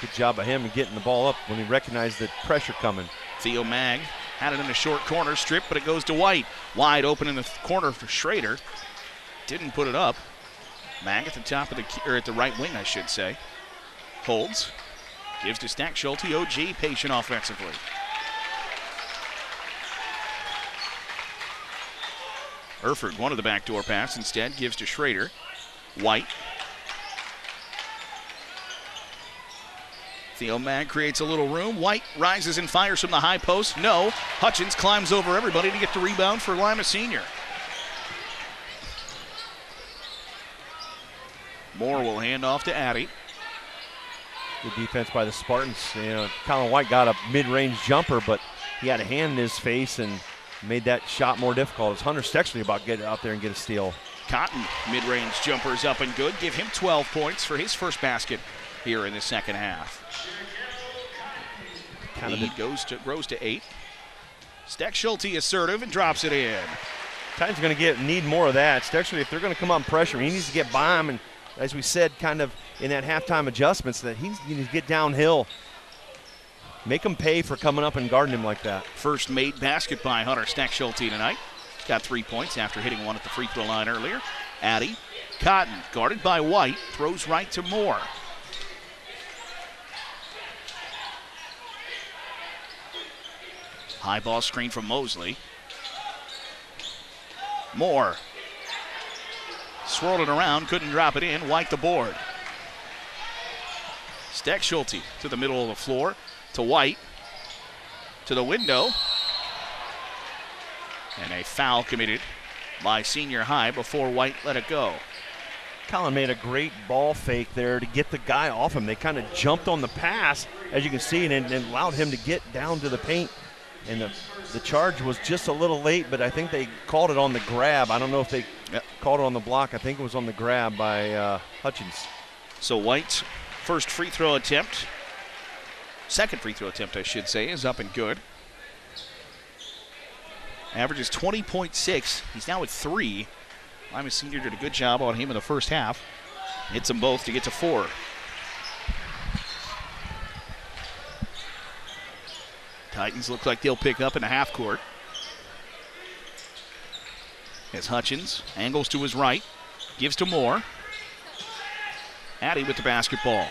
Good job by him in getting the ball up when he recognized the pressure coming. Theo Mag had it in a short corner strip, but it goes to White. Wide open in the corner for Schrader. Didn't put it up. Mag at the top of the key, or at the right wing, I should say. Holds. Gives to Steckschulte. OG patient offensively. Erford wanted the backdoor pass. Instead, gives to Schrader. White Theo Mag creates a little room. White rises and fires from the high post. No. Hutchins climbs over everybody to get the rebound for Lima Senior. Moore will hand off to Addy. Good defense by the Spartans. You know, Colin White got a mid-range jumper, but he had a hand in his face and made that shot more difficult. It's Hunter Stexley about getting out there and get a steal. Cotton, mid range jumpers up and good. Give him 12 points for his first basket here in the second half. Kind of goes to grows to eight. Steckschulte assertive and drops it in. Titans are going to get need more of that. Especially if they're going to come on pressure. He needs to get by him, and as we said, kind of in that halftime adjustments, that he's he needs to get downhill. Make him pay for coming up and guarding him like that. First made basket by Hunter Steckschulte tonight. Got three points after hitting one at the free throw line earlier. Addy, Cotton, guarded by White, throws right to Moore. High ball screen from Mosley. Moore. Swirled it around, couldn't drop it in. White the board. Steckschulte to the middle of the floor to White to the window. And a foul committed by senior high before White let it go. Colin made a great ball fake there to get the guy off him. They kind of jumped on the pass, as you can see, and, and allowed him to get down to the paint. And the, the charge was just a little late, but I think they called it on the grab. I don't know if they Yep. called it on the block. I think it was on the grab by uh, Hutchins. So White's first free throw attempt, second free throw attempt, I should say, is up and good. Averages 20.6. He's now at three. Lima Senior did a good job on him in the first half. Hits them both to get to four. Titans look like they'll pick up in the half court. As Hutchins angles to his right, gives to Moore. Addy with the basketball.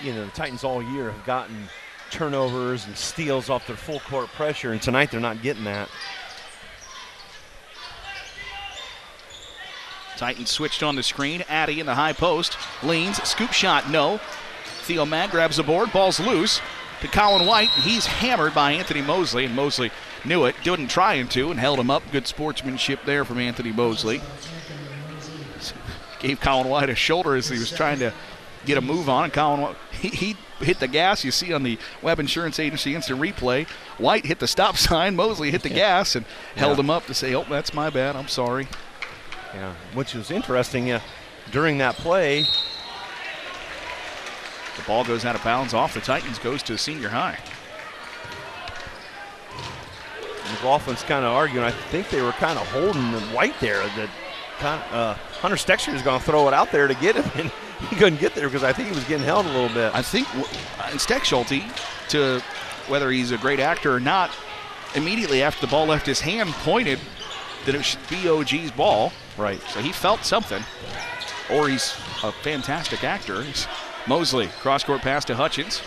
You know, the Titans all year have gotten turnovers and steals off their full court pressure, and tonight they're not getting that. Titans switched on the screen. Addy in the high post. Leans. Scoop shot. No. Theo Mag grabs the board. Ball's loose to Colin White. He's hammered by Anthony Mosley, and Mosley knew it. Didn't try him to and held him up. Good sportsmanship there from Anthony Mosley. Gave Colin White a shoulder as he was trying to get a move on, and Colin, he, he hit the gas. You see on the Webb Insurance Agency instant replay. White hit the stop sign. Mosley hit the gas and held Yeah. him up to say, "Oh, that's my bad. I'm sorry." Yeah, which was interesting. Uh, during that play, The ball goes out of bounds off the Titans, goes to a senior high. McLaughlin's kind of arguing. I think they were kind of holding the White there. That kind of, uh, Hunter Stexter is going to throw it out there to get him, and he couldn't get there because I think he was getting held a little bit. I think uh, Steckschulte, to whether he's a great actor or not, immediately after the ball left his hand, pointed that it should be OG's ball. right. So he felt something, or he's a fantastic actor. He's Mosley, cross court pass to Hutchins.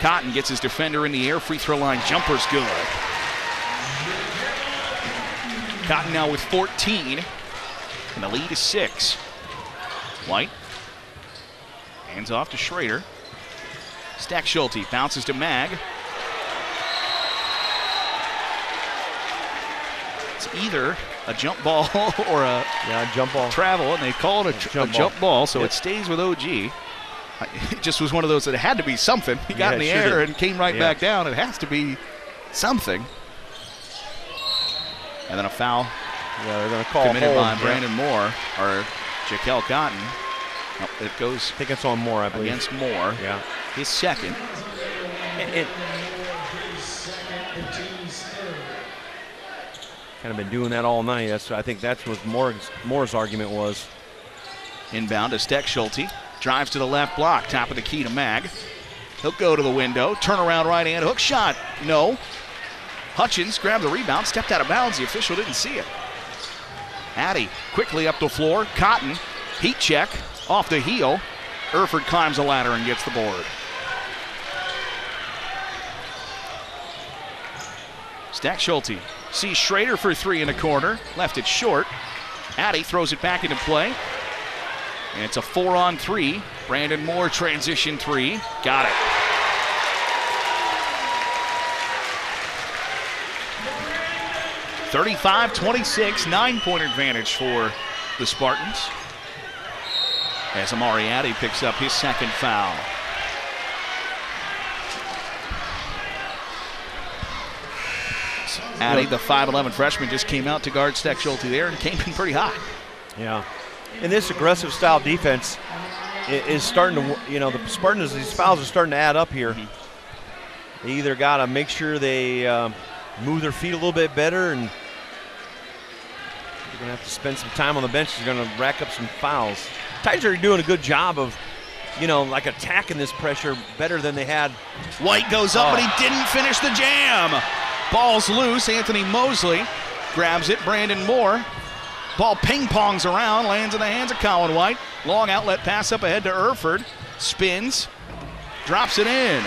Cotton gets his defender in the air. Free throw line jumper's good. Cotton now with 14, and the lead is six. White hands off to Schrader. Steckschulte bounces to Mag. It's either a jump ball or a Yeah, jump ball. travel, and they call it a, tr- Jump a jump ball, so Yep. it stays with OG. It just was one of those that had to be something. He got Yeah, in the air did. and came right Yeah. back down. It has to be something. And then a foul Yeah, they're going to call committed by Yeah. Brandon Moore or Jaquel Cotton. No, it goes I think it's on more, I believe. against Moore. Yeah. His second. It, it- kind of been doing that all night. That's I think that's what Moore's, Moore's argument was. Inbound to Steckschulte. Drives to the left block. Top of the key to Mag. He'll go to the window. Turn around right hand. Hook shot. No. Hutchins grabbed the rebound. Stepped out of bounds. The official didn't see it. Addy quickly up the floor. Cotton. Heat check. Off the heel. Erford climbs the ladder and gets the board. Steckschulte sees Schrader for three in the corner. Left it short. Addy throws it back into play. And it's a four on three. Brandon Moore transition three. Got it. Thirty-five, twenty-six, nine-point advantage for the Spartans. As Amari Addy picks up his second foul. Addy, the 5'11 freshman, just came out to guard Steckschulte there and came in pretty hot. Yeah. And this aggressive style defense is starting to, you know, the Spartans, these fouls are starting to add up here. They either got to make sure they uh, move their feet a little bit better and they're going to have to spend some time on the bench. They're going to rack up some fouls. Titans are doing a good job of, you know, like attacking this pressure better than they had. White goes up, Oh. but he oh. didn't finish the jam. Ball's loose. Anthony Mosley grabs it. Brandon Moore. Ball ping pongs around, lands in the hands of Colin White. Long outlet pass up ahead to Erford. Spins, drops it in.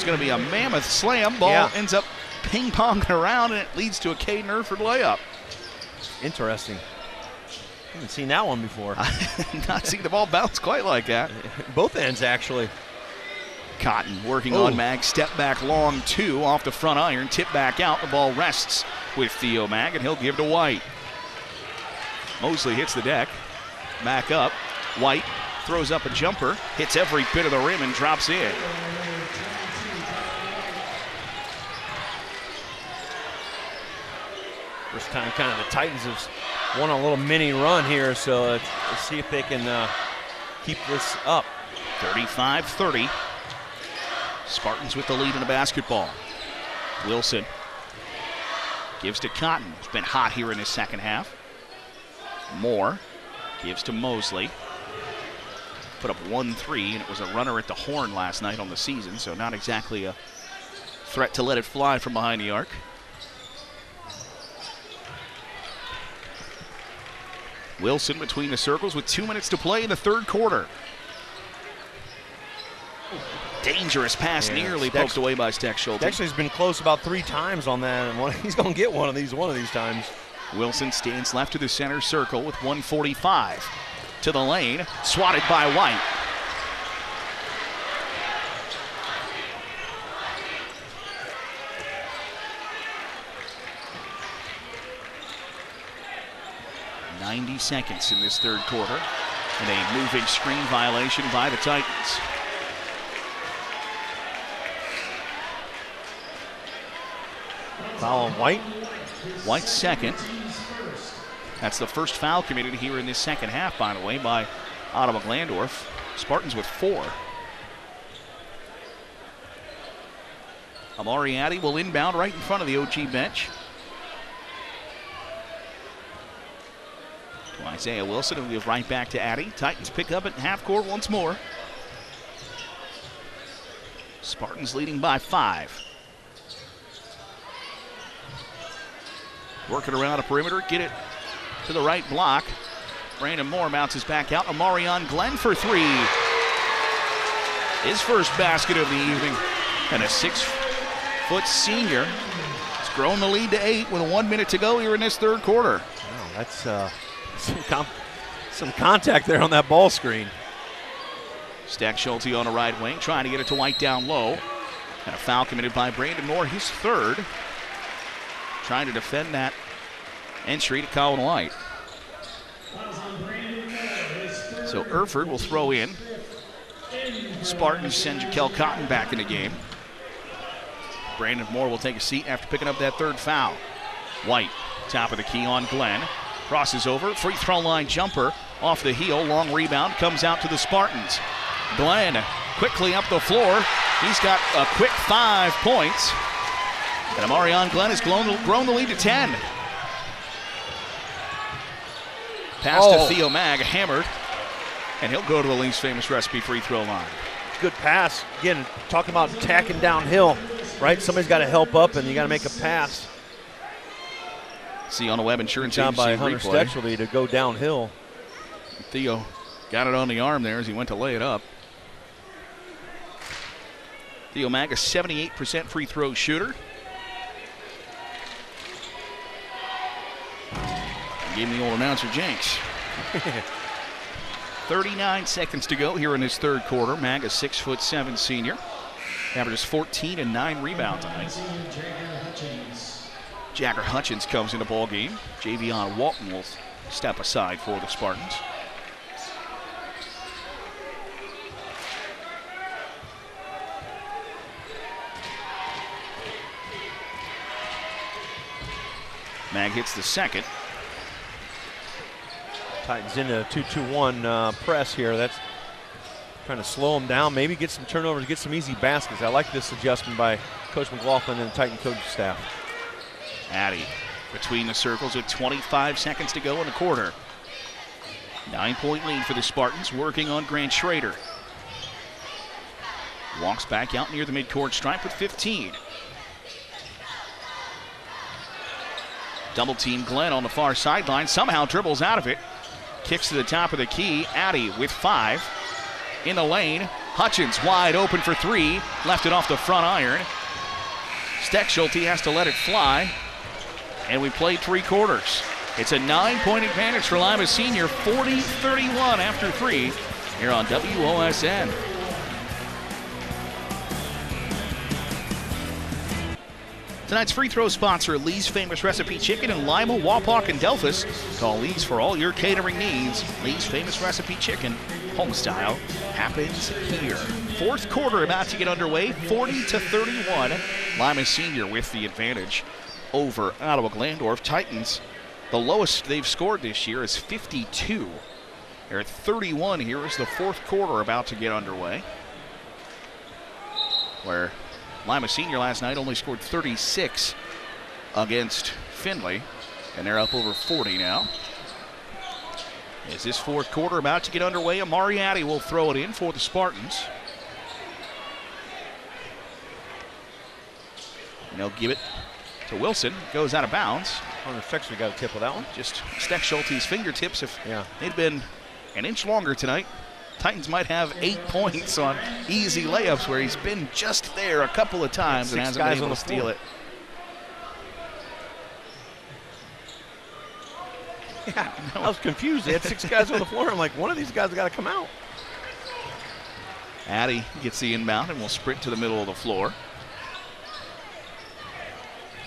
It's going to be a mammoth slam. Ball Yeah. ends up ping ponging around, and it leads to a Caden Erford layup. Interesting. I Haven't seen that one before. Not seen the ball bounce quite like that. Both ends, actually. Cotton working Oh. on Mag. Step back long two off the front iron. Tip back out. The ball rests with Theo Mag, and he'll give to White. Mosley hits the deck. Back up. White throws up a jumper. Hits every bit of the rim and drops in. First time, kind of the Titans have won a little mini run here, so let's, see if they can uh, keep this up. 35 30. Spartans with the lead in the basketball. Wilson gives to Cotton. It's been hot here in the second half. Moore gives to Mosley. Put up 1 3, and it was a runner at the horn last night on the season, so not exactly a threat to let it fly from behind the arc. Wilson between the circles with two minutes to play in the third quarter. Dangerous pass, Yeah, nearly Stex- poked away by Steckschulte. Dexter's been close about three times on that, and one, he's going to get one of these one of these times. Wilson stands left to the center circle with 145. To the lane, swatted by White. Seconds in this third quarter, and a moving screen violation by the Titans. Foul on White. White's second. That's the first foul committed here in this second half, by the way, by Ottawa Glandorf. Spartans with four. Amari Addy will inbound right in front of the OG bench. Isaiah Wilson, will give right back to Addy. Titans pick up at half court once more. Spartans leading by five. Working around a perimeter, get it to the right block. Brandon Moore bounces back out. Amarion Glenn for three. His first basket of the evening. And a six foot senior has grown the lead to eight with one minute to go here in this third quarter. Wow, that's uh, some, some contact there on that ball screen. Steckschulte on the right wing, trying to get it to White down low. And a foul committed by Brandon Moore, his third. Trying to defend that entry to Colin White. So Erford will throw in. Spartans send Jaquel Cotton back in the game. Brandon Moore will take a seat after picking up that third foul. White, top of the key on Glenn. Crosses over, free throw line jumper off the heel, long rebound, comes out to the Spartans. Glenn quickly up the floor. He's got a quick five points. And Amarion Glenn has grown, grown the lead to 10. Pass Oh. to Theo Mag, hammered. And he'll go to the Lee's famous recipe free throw line. Good pass. Again, talking about tacking downhill, right? Somebody's got to help up, and you got to make a pass. See on the Webb Insurance Job by Hunter replay. Stexelby to go downhill. Theo got it on the arm there as he went to lay it up. Theo Mag, a 78% free throw shooter. Gave him the old announcer Jinx. 39 seconds to go here in this third quarter. Mag, a six foot seven senior, averages 14 and nine rebounds tonight. Jagger Hutchins comes in the ball game. Javion Walton will step aside for the Spartans. Mag hits the second. Titans in a 2-2-1 uh, press here. That's trying to slow them down, maybe get some turnovers, get some easy baskets. I like this adjustment by Coach McLaughlin and the Titan coaching staff. Addy between the circles with 25 seconds to go in the quarter. Nine point lead for the Spartans, working on Grant Schrader. Walks back out near the midcourt stripe with 15. Double team Glenn on the far sideline, somehow dribbles out of it. Kicks to the top of the key. Addy with five. In the lane. Hutchins wide open for three. Left it off the front iron. Steckschulte has to let it fly. And we played three quarters. It's a nine point advantage for Lima Senior, 40 31 after three here on WOSN. Tonight's free throw sponsor, Lee's Famous Recipe Chicken in Lima, Wapak, and Delphos. Call Lee's for all your catering needs. Lee's Famous Recipe Chicken, home style, happens here. Fourth quarter about to get underway, 40 to 31. Lima Senior with the advantage over Ottawa Glandorf. Titans, the lowest they've scored this year is 52. They're at 31 here as the fourth quarter about to get underway. Where Lima Senior last night only scored 36 against Findlay, and they're up over 40 now. As this fourth quarter about to get underway, Amari Addy will throw it in for the Spartans. And they'll give it to Wilson. Goes out of bounds. Hunter Sexton got a tip with that one. Just Steckschulte's fingertips. If Yeah. they'd been an inch longer tonight, Titans might have eight points on easy layups where he's been just there a couple of times and Six hasn't guys been able to steal floor. it. I was confused. They had six guys on the floor. I'm like, one of these guys got to come out. Addy gets the inbound and will sprint to the middle of the floor.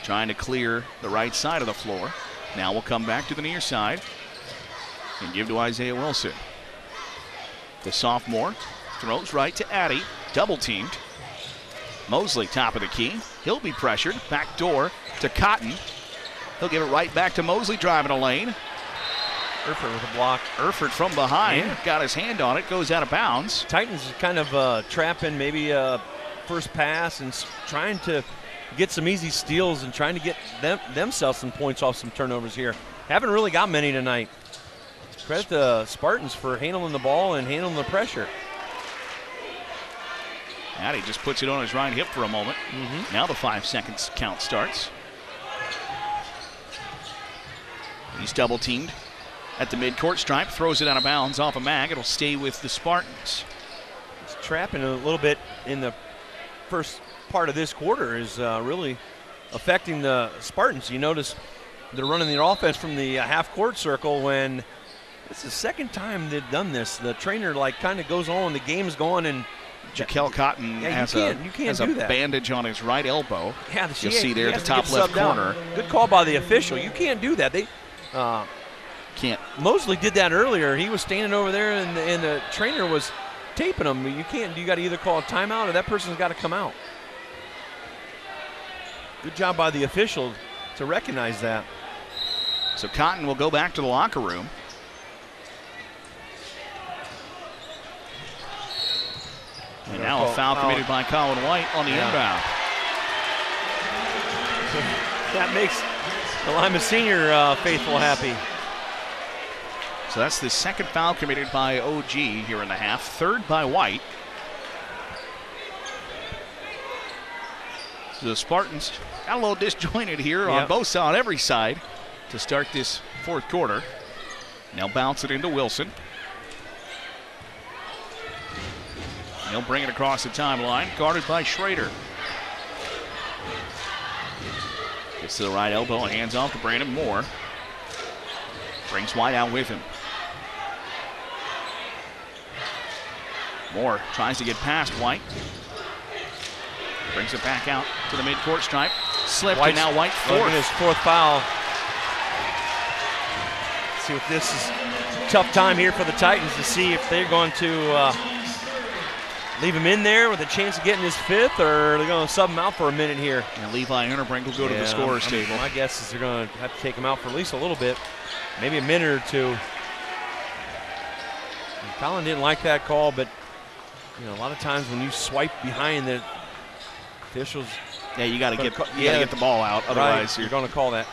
Trying to clear the right side of the floor. Now we'll come back to the near side and give to Isaiah Wilson. The sophomore throws right to Addy, double teamed. Mosley, top of the key. He'll be pressured. Back door to Cotton. He'll give it right back to Mosley, driving a lane. Erford with a block. Erford from behind, Yeah. got his hand on it, goes out of bounds. Titans is kind of uh, trapping maybe a first pass and trying to get some easy steals and trying to get them themselves some points off some turnovers here. Haven't really got many tonight. Credit the Spartans for handling the ball and handling the pressure. Addy just puts it on his right hip for a moment. Mm-hmm. Now the five seconds count starts. He's double teamed at the midcourt stripe, throws it out of bounds off a mag. It'll stay with the Spartans. It's trapping a little bit in the first part of this quarter is uh, really affecting the Spartans. You notice they're running their offense from the uh, half court circle when it's the second time they've done this. The trainer like kind of goes on, the game's going, and Jaquel Cotton Yeah, you has, a, has a bandage on his right elbow. yeah, the, You'll see there at the top get left corner. Good call by the official. You can't do that. They uh, Can't. Mosley did that earlier. He was standing over there, and, and the trainer was taping him. You can't. You got to either call a timeout or that person's got to come out. Good job by the official to recognize that. So Cotton will go back to the locker room. And now a foul Foul. committed by Colin White on the Yeah. inbound. That makes the Lima Senior uh, faithful happy. So that's the second foul committed by OG here in the half, third by White. The Spartans got a little disjointed here on both sides, on every side, to start this fourth quarter. Now bounce it into Wilson. He'll bring it across the timeline, guarded by Schrader. Gets to the right elbow and hands off to Brandon Moore. Brings White out with him. Moore tries to get past White. Brings it back out to the midcourt stripe. Slipped, and now White fourth. his fourth foul. See if this is a tough time here for the Titans to see if they're going to uh, leave him in there with a chance of getting his fifth, or they're going to sub him out for a minute here? And Levi Unterbrink will go to the scorer's I'm- I'm- table. My guess is they're going to have to take him out for at least a little bit, maybe a minute or two. And Colin didn't like that call, but you know, a lot of times when you swipe behind the officials, Yeah, you got to get co- you got to get the ball out. Otherwise, right, you're you're going to call that.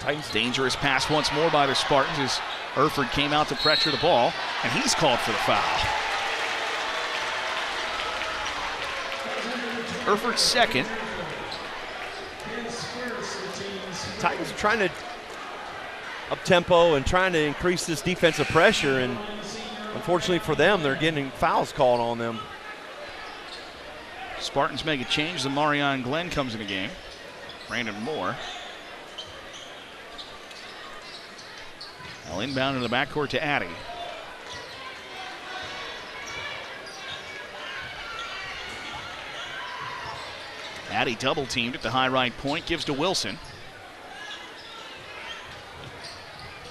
Titans dangerous pass once more by the Spartans as Erford came out to pressure the ball, and he's called for the foul. Erford's second. Titans are trying to up tempo and trying to increase this defensive pressure, and unfortunately for them, they're getting fouls called on them. Spartans make a change. Amarion Glenn comes in the game. Brandon Moore. Now inbound in the backcourt to Addy. Addy double teamed at the high right point, gives to Wilson.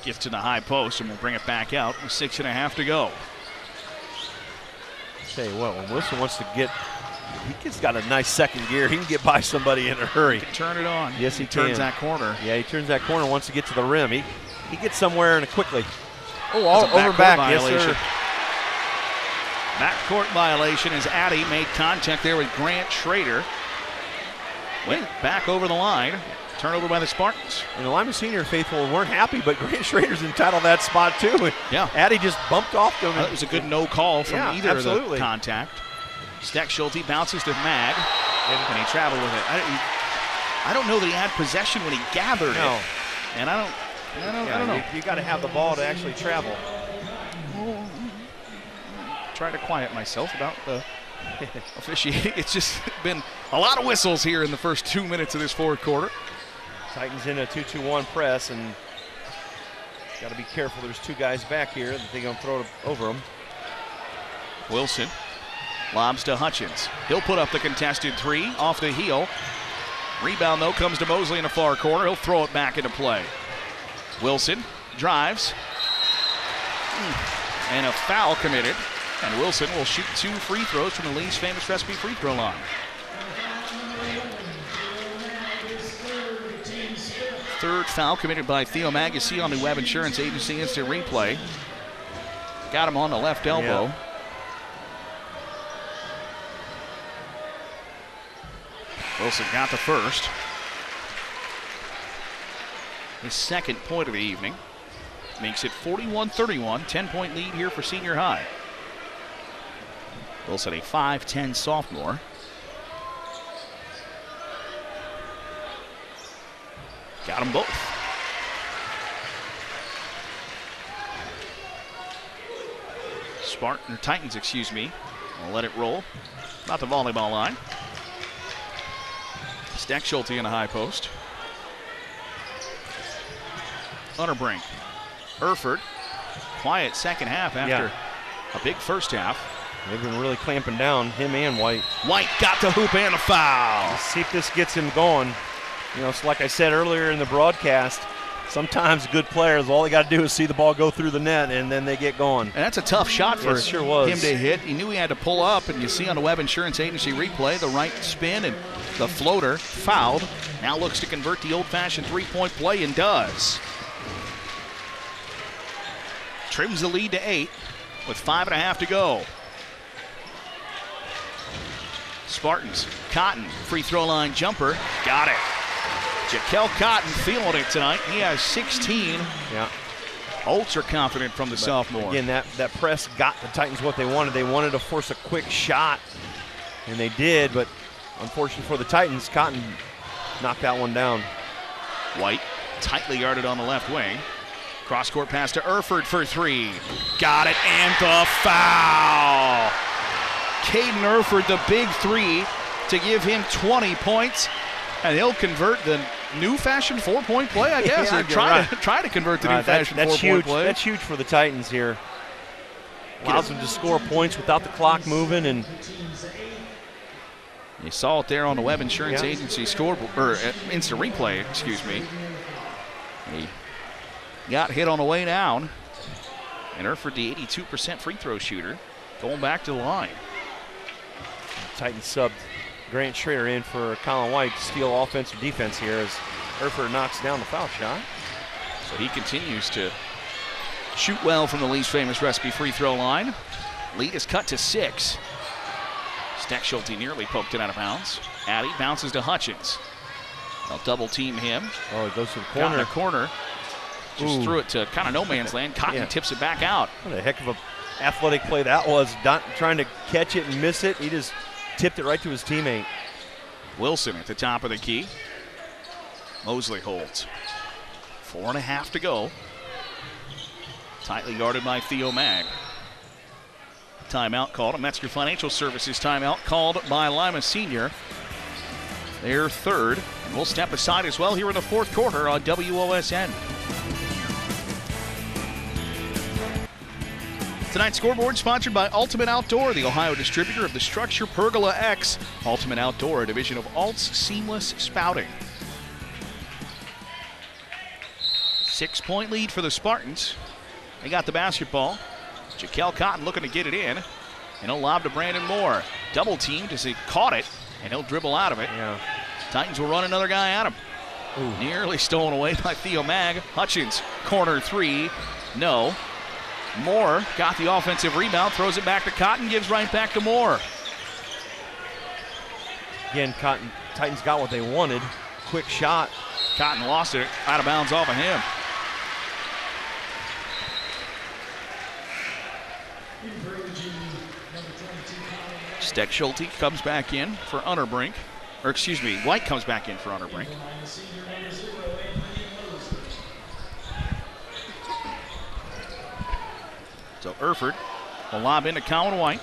Gives to the high post, and we'll bring it back out with six and a half to go. Tell you what, when Wilson wants to get, he's got a nice second gear. He can get by somebody in a hurry. Can turn it on. Yes, he turns can. that corner. Yeah, he turns that corner, once he gets to the rim. He he gets somewhere and quickly. Oh, all over back, violation. yes sir. Backcourt violation as Addy made contact there with Grant Schrader. Went back over the line. Turnover by the Spartans. And the Lima Senior faithful weren't happy, but Grant Schrader's entitled that spot too. And Yeah. Addy just bumped off to him. That was a good no call from Yeah, either of the contact. Steckschulte bounces to Mag, and he traveled with it. I, I don't know that he had possession when he gathered No. it. And I don't, I don't, I don't know. You, you got to have the ball to actually travel. try to quiet myself about the officiating. It's just been a lot of whistles here in the first two minutes of this fourth quarter. Titans in a 2-2-1 press, and got to be careful. There's two guys back here that they're going to throw it over them. Wilson lobs to Hutchins. He'll put up the contested three off the heel. Rebound, though, comes to Mosley in the far corner. He'll throw it back into play. Wilson drives. Hmm. And a foul committed. And Wilson will shoot two free throws from the Lee's famous recipe free throw line. Third foul committed by Theo Magassi on the Webb Insurance Agency instant replay. Got him on the left elbow. Yeah. Wilson got the first. His second point of the evening. Makes it 41 31. 10 point lead here for senior high. Wilson, a 5'10 sophomore. Got them both. Spartan or Titans, excuse me. I'll let it roll. Not the volleyball line. Steckschulte in a high post. Unterbrink. Erford. Quiet second half after Yeah. a big first half. They've been really clamping down, him and White. White got the hoop and a foul. Let's See if this gets him going. You know, so like I said earlier in the broadcast, sometimes good players, all they got to do is see the ball go through the net, and then they get going. And that's a tough shot for sure was. him to hit. He knew he had to pull up, and you see on the Webb Insurance Agency replay the right spin and the floater fouled. Now looks to convert the old fashioned three point play and does. Trims the lead to eight with five and a half to go. Spartans, Cotton, free throw line jumper, got it. Jaquel Cotton feeling it tonight. He has 16. Yeah. Ultra confident from the sophomore. Again, that, that press got the Titans what they wanted. They wanted to force a quick shot, and they did, but unfortunately for the Titans, Cotton knocked that one down. White tightly guarded on the left wing. Cross court pass to Erford for three. Got it, and the foul. Caden Erford, the big three, to give him 20 points, and he'll convert the new fashioned four point play, I guess, Yeah, or try right. to try to convert the Uh, new fashioned that's four huge. point play. That's huge for the Titans here. Allows them to score points without the clock moving, and You saw it there on the Webb Insurance Yeah. Agency scoreboard or uh, instant replay, excuse me. He got hit on the way down. And Erford, the 82% free throw shooter, going back to the line. Titans subbed Grant Schrader in for Colin White to steal offense or defense here as Erford knocks down the foul shot. So he continues to shoot well from the Lee's famous recipe free throw line. Lead is cut to six. Steckschulte nearly poked it out of bounds. Addy bounces to Hutchins. They'll double team him. Oh, it goes to the Got in corner. the corner. Just Ooh. threw it to kind of no man's land. Cotton Yeah. tips it back out. What a heck of a athletic play that was. Not trying to catch it and miss it. He just tipped it right to his teammate. Wilson at the top of the key. Mosley holds. Four and a half to go. Tightly guarded by Theo Mag. Timeout called. A Metzger Financial Services timeout called by Lima Senior. Their third. And we'll step aside as well here in the fourth quarter on WOSN. Tonight's scoreboard sponsored by Ultimate Outdoor, the Ohio distributor of the StruXure Pergola X. Ultimate Outdoor, a division of Alt's Seamless Spouting. Six point lead for the Spartans. They got the basketball. Jaquel Cotton looking to get it in. And he'll lob to Brandon Moore. Double teamed as he caught it, and he'll dribble out of it. Yeah. Titans will run another guy at him. Nearly stolen away by Theo Mag. Hutchins, corner three. No. Moore got the offensive rebound, throws it back to Cotton, gives right back to Moore. Again, Cotton Titans got what they wanted. Quick shot. Cotton lost it out of bounds off of him. Steckschulte comes back in for Unterbrink. Or excuse me, White comes back in for Unterbrink. So Erford will lob into Colin White.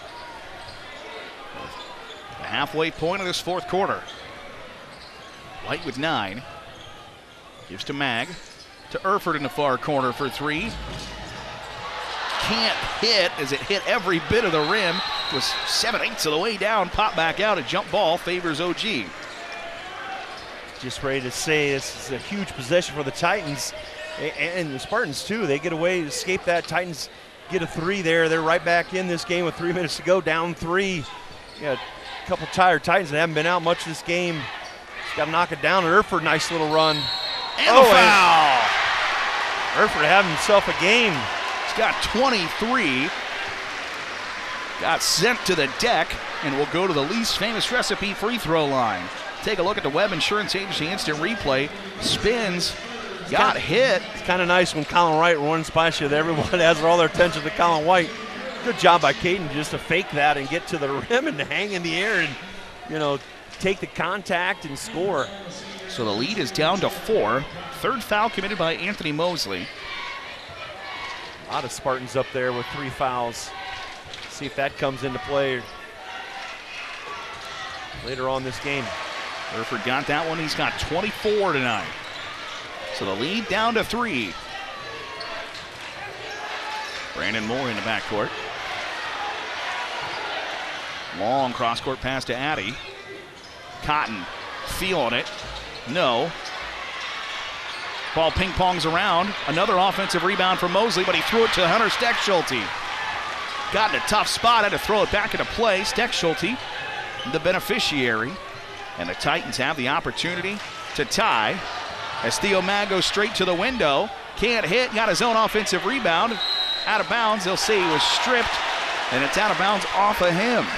The halfway point of this fourth quarter. White with nine. Gives to Mag. To Erford in the far corner for three. Can't hit as it hit every bit of the rim. Was seven eighths of the way down. Pop back out. A jump ball favors OG. Just ready to say this is a huge possession for the Titans and the Spartans too. They get away, escape that. Titans get a three there. They're right back in this game with three minutes to go, down three. Yeah, a couple tired Titans that haven't been out much this game. Got to knock it down. And Erford, nice little run. And Oh, and- foul. Erford having himself a game. He's got 23. Got sent to the deck and will go to the Lee's famous recipe free throw line. Take a look at the Webb Insurance Agency instant replay. Spins. Got hit. It's kind of nice when Colin White runs by you that everyone has all their attention to Colin White. Good job by Caden just to fake that and get to the rim and hang in the air and, you know, take the contact and score. So the lead is down to four. Third foul committed by Anthony Mosley. A lot of Spartans up there with three fouls. See if that comes into play later on this game. Erford got that one. He's got 24 tonight. So the lead down to three. Brandon Moore in the backcourt. Long cross court pass to Addy. Cotton feeling it. No. Ball ping pongs around. Another offensive rebound for Mosley, but he threw it to Hunter Steckschulte. Got in a tough spot, had to throw it back into play. Steckschulte, the beneficiary. And the Titans have the opportunity to tie as Theo Mag goes straight to the window. Can't hit, got his own offensive rebound. Out of bounds, they'll see he was stripped, and it's out of bounds off of him.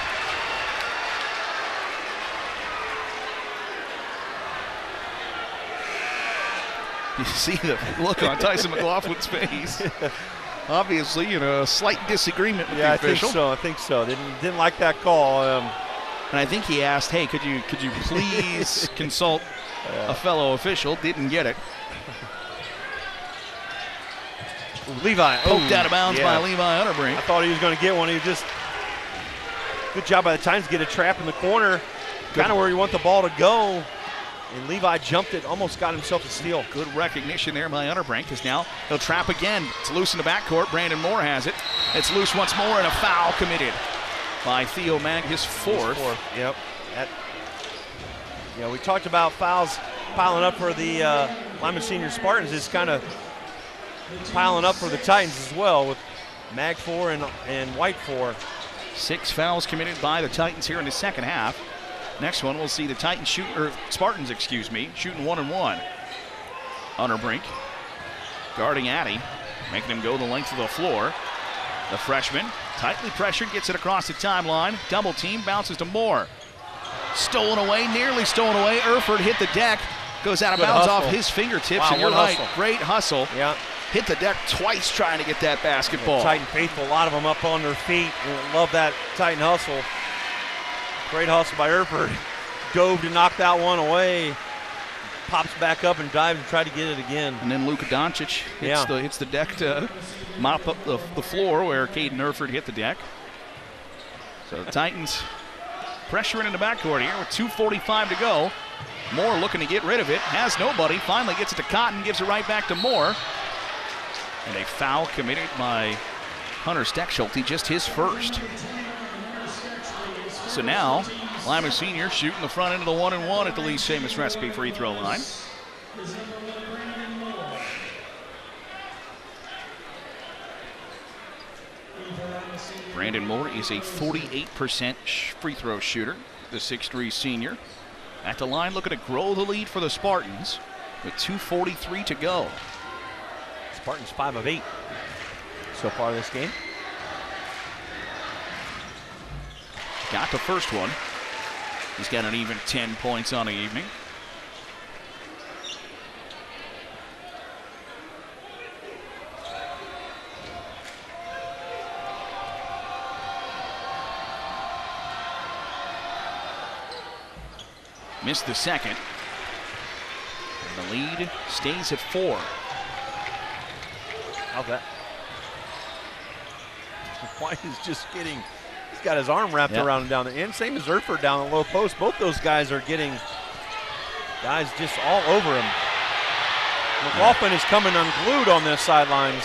You see the look on Tyson McLaughlin's face. Obviously, you know, a slight disagreement with Yeah, I the think official. so. I think so. Didn't didn't like that call. Um, And I think he asked, "Hey, could you could you please consult a fellow official?" Didn't get it. Levi Poked ooh, out of bounds yeah. by Levi Unterbrink. I thought he was going to get one. He just good job by the to get a trap in the corner, kind of where you want the ball to go. And Levi jumped it, almost got himself a steal. Good recognition there by Unterbrink because now he'll trap again. It's loose in the backcourt. Brandon Moore has it. It's loose once more and a foul committed by Theo Mag, his fourth. Yep. That, yeah, we talked about fouls piling up for the uh, Lima Senior Spartans. It's kind of piling up for the Titans as well with Mag four and, and White four. Six fouls committed by the Titans here in the second half. Next one, we'll see the Titans shoot, or Spartans, excuse me, shooting one and one. Unterbrink guarding Addy, making him go the length of the floor. The freshman, tightly pressured, gets it across the timeline. Double team, bounces to Moore. Stolen away, nearly stolen away. Erford hit the deck, goes out of Good bounds hustle. off his fingertips. Wow, and you're right, hustle. great hustle. Yeah. Hit the deck twice trying to get that basketball. Titan faithful, a lot of them up on their feet. Love that Titan hustle. Great hustle by Erford. Dove to knock that one away. Pops back up and dives and tried to get it again. And then Luka Doncic hits, Yeah. the, hits the deck to mop up the, the floor where Caden Erford hit the deck. So the Titans pressuring in the backcourt here with 2.45 to go. Moore looking to get rid of it. Has nobody. Finally gets it to Cotton. Gives it right back to Moore. And a foul committed by Hunter Steckschulte, just his first. So now, Lima Senior shooting the front end of the one and one at the Lee's famous recipe free throw line. Brandon Moore is a 48% free throw shooter, the 6'3 senior. At the line, looking to grow the lead for the Spartans with 2.43 to go. Spartans five of eight so far this game. Got the first one. He's got an even 10 points on the evening. Missed the second. And the lead stays at four. How's that? White is just getting, he's got his arm wrapped Yep. around him down the end. Same as Erford down the low post. Both those guys are getting guys just all over him. McLaughlin is coming unglued on the sidelines.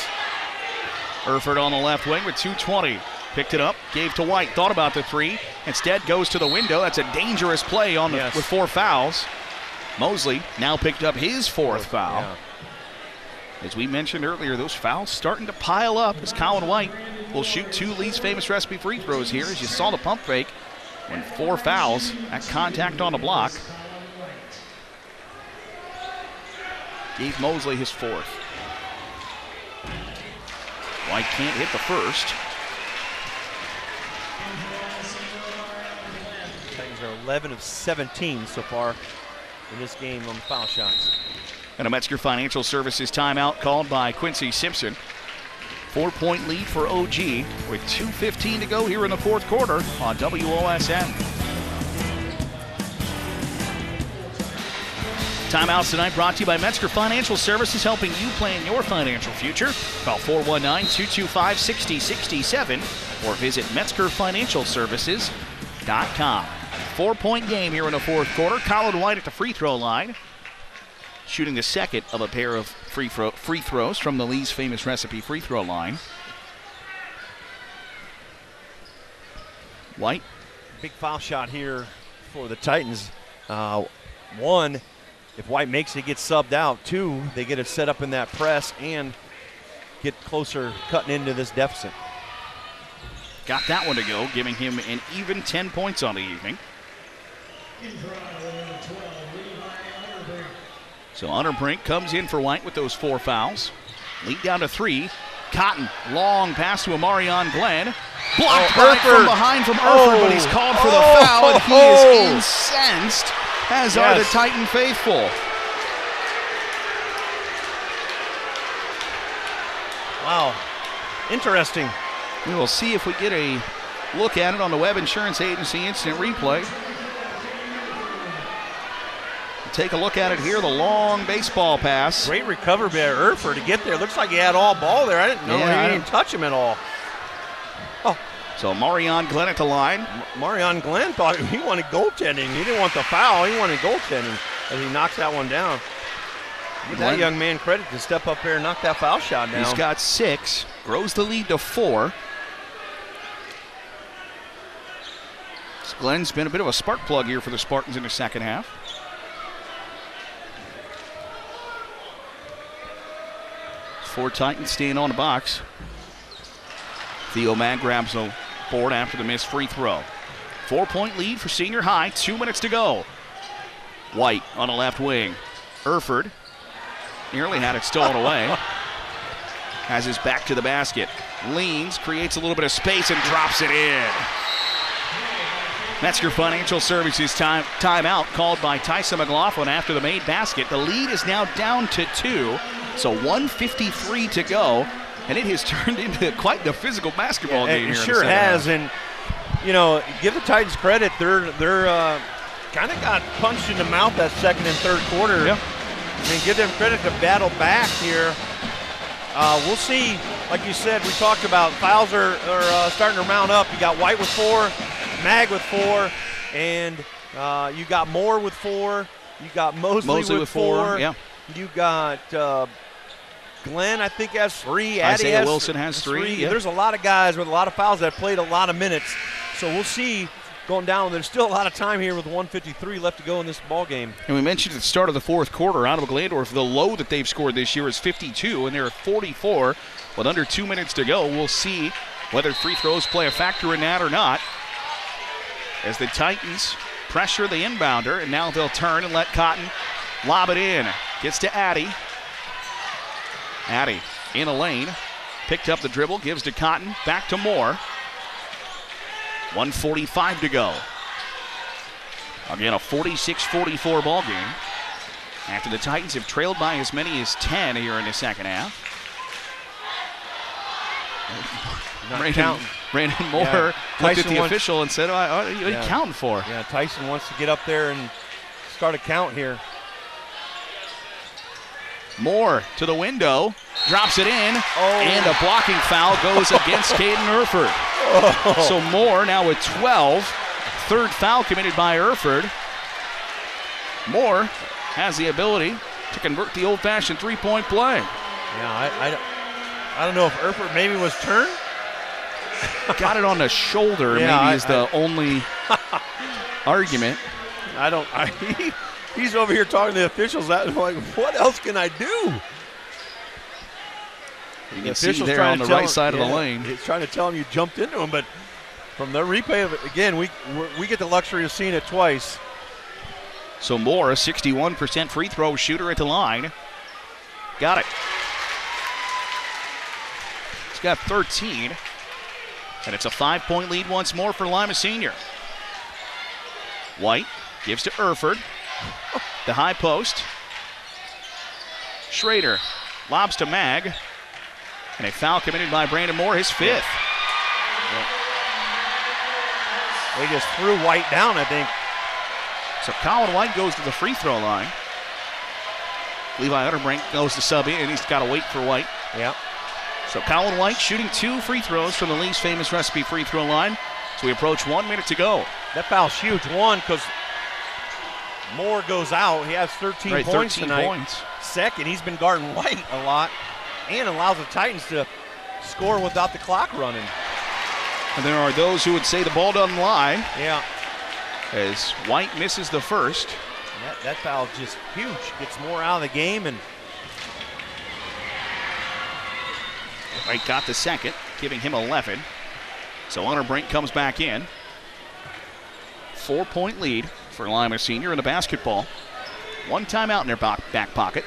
Erford on the left wing with 220. Picked it up, gave to White, thought about the three. Instead goes to the window. That's a dangerous play on the, with four fouls. Mosley now picked up his fourth foul. Yeah. As we mentioned earlier, those fouls starting to pile up as Colin White will shoot two Lee's famous recipe free throws here. As you saw the pump fake, when four fouls at contact on the block. Gave Mosley his fourth. White can't hit the first. Titans are 11 of 17 so far in this game on foul shots. And a Metzger Financial Services timeout called by Quincy Simpson. Four point lead for OG with 2.15 to go here in the fourth quarter on WOSN. Timeouts tonight brought to you by Metzger Financial Services, helping you plan your financial future. Call 419 225 6067 or visit MetzgerFinancialServices.com. Four point game here in the fourth quarter. Colin White at the free throw line shooting the second of a pair of free, throw, free throws from the Lee's famous recipe free throw line. White Big foul shot here for the Titans. Uh, one, if White makes it, gets subbed out. Two, they get it set up in that press and get closer cutting into this deficit. got that one to go, giving him an even 10 points on the evening. So Unterbrink comes in for White with those four fouls. Lead down to three. Cotton, long pass to Amarion Glenn. Blocked Oh, by from behind from Erford, but he's Oh. called for the Oh. foul, and he Oh. is incensed, as are the Titan faithful. Wow. Interesting. We will see if we get a look at it on the Webb Insurance Agency instant replay. Take a look at it here. The long baseball pass. Great recovery by Erford to get there. Looks like he had all ball there. I didn't know Yeah, he didn't touch him at all. Oh. So Marion Glenn at the line. Marion Glenn thought he wanted goaltending. He didn't want the foul. He wanted goaltending as he knocks that one down. Give that young man credit to step up there and knock that foul shot down. He's got six. Grows the lead to four. Glenn's been a bit of a spark plug here for the Spartans in the second half. Four Titans staying on the box. Theo Mag grabs a backboard after the missed free throw. Four point lead for senior high, two minutes to go. White on the left wing. Erford nearly had it stolen away. Has his back to the basket. Leans, creates a little bit of space, and drops it in. Metzger Financial Services time timeout called by Tyson McLaughlin after the made basket. The lead is now down to two, so 153 to go, and it has turned into quite the physical basketball Yeah, game it sure has, half. and you know, give the Titans credit. They're they're uh, kind of got punched in the mouth that second and third quarter. Yeah. I mean, give them credit to battle back here. Uh, we'll see. Like you said, we talked about fouls are, are uh, starting to mount up. You got White with four, Mag with four, and uh, you got Moore with four. You got Mosley, Mosley with four, yeah. You got uh, Glenn, I think, has three. Addy Isaiah has Wilson has three, yeah. There's a lot of guys with a lot of fouls that played a lot of minutes. So we'll see going down. There's still a lot of time here with 153 left to go in this ball game. And we mentioned at the start of the fourth quarter, out of Glandorf, the low that they've scored this year is 52, and they're at 44 with under two minutes to go. We'll see whether free throws play a factor in that or not. As the Titans pressure the inbounder, and now they'll turn and let Cotton lob it in. Gets to Addy. Addy in a lane. Picked up the dribble, gives to Cotton. Back to Moore. 145 to go. Again, a 46 44 ball game. After the Titans have trailed by as many as 10 here in the second half. Brandon. Brandon Moore Yeah. looked at the wants- official and said, "Oh, What are you Yeah. counting for? Yeah, Tyson wants to get up there and start a count here. Moore to the window, drops it in, Oh. and a blocking foul goes against Caden Erford. Oh. So Moore now with 12, third foul committed by Erford. Moore has the ability to convert the old-fashioned three-point play. Yeah, I, I, don't- I don't know if Erford maybe was turned. Got it on the shoulder, Yeah, maybe I- is the only argument. I don't. I, he's over here talking to the officials. I'm like, what else can I do? You The can see official's there trying on to the tell right him- side of the lane. He's trying to tell him you jumped into him, but from the replay of it again, we we get the luxury of seeing it twice. So Moore, a 61% free throw shooter at the line. Got it. He's got 13. And it's a five point lead once more for Lima Senior. White gives to Erford. The high post. Schrader lobs to Mag. And a foul committed by Brandon Moore, his fifth. They just threw White down. I think. So Colin White goes to the free throw line. Levi Unterbrink goes to sub in. And he's got to wait for White. Yeah. So Colin White shooting two free throws from the Lee's famous recipe free throw line. So we approach one minute to go. That foul's huge. One because Moore goes out. He has 13 Right, points 13 tonight. points. Second, he's been guarding White a lot, and allows the Titans to score without the clock running. And there are those who would say the ball doesn't lie Yeah. as White misses the first. That, that foul just huge. Gets more out of the game, and White got the second, giving him 11. So Honor Unterbrink comes back in. Four point lead for Lima Senior in the basketball. One timeout in their back pocket.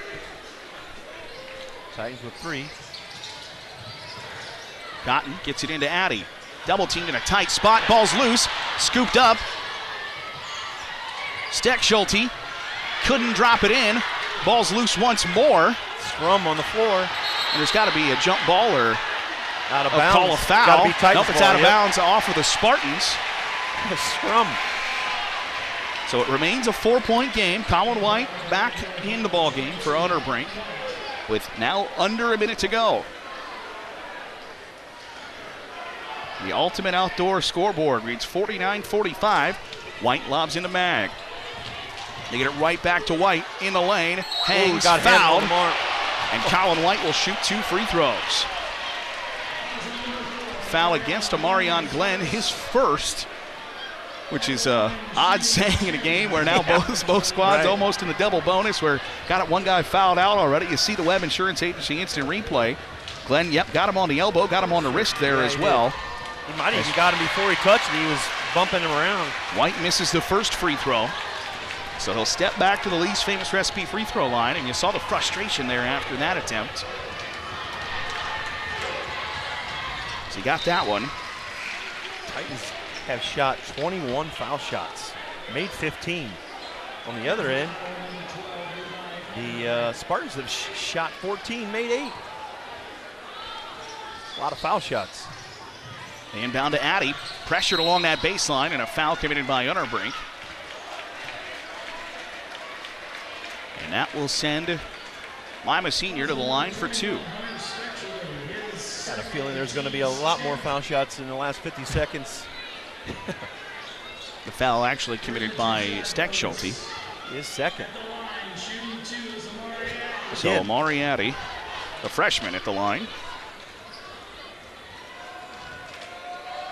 Titans with three. Cotton gets it into Addy. Double teamed in a tight spot. Ball's loose. Scooped up. Steckschulte couldn't drop it in. Ball's loose once more. Scrum on the floor. And there's got to be a jump ball or Out of a bounds. call a foul. Gotta be Titans nope, it's ball, out of yep. bounds off of the Spartans. Scrum. So it remains a four-point game. Colin White back in the ball game for Unterbrink with now under a minute to go. The ultimate outdoor scoreboard reads 49-45. White lobs into Mag. They get it right back to White in the lane. Hangs, Ooh, got fouled, and Colin White will shoot two free throws. Foul against Amarion Glenn, his first, which is uh, odd saying in a game where now Yeah. both both squads Right. almost in the double bonus. Where got it, one guy fouled out already. You see the Webb Insurance Agency instant replay. Glenn, yep, got him on the elbow, got him on the wrist there Yeah, as he well. He might have even got him before he touched him. He was bumping him around. White misses the first free throw. So he'll step back to the Lee's famous recipe free throw line, and you saw the frustration there after that attempt. So he got that one. Titans have shot 21 foul shots, made 15. On the other end, the uh, Spartans have sh- shot 14, made 8. A lot of foul shots. Inbound to Addy. Pressured along that baseline, and a foul committed by Unterbrink. And that will send Lima Senior to the line for two. Got a feeling there's going to be a lot more foul shots in the last 50 seconds. The foul actually committed by Stack Steckschulte. His second. So Again. Amari Addy, a freshman at the line.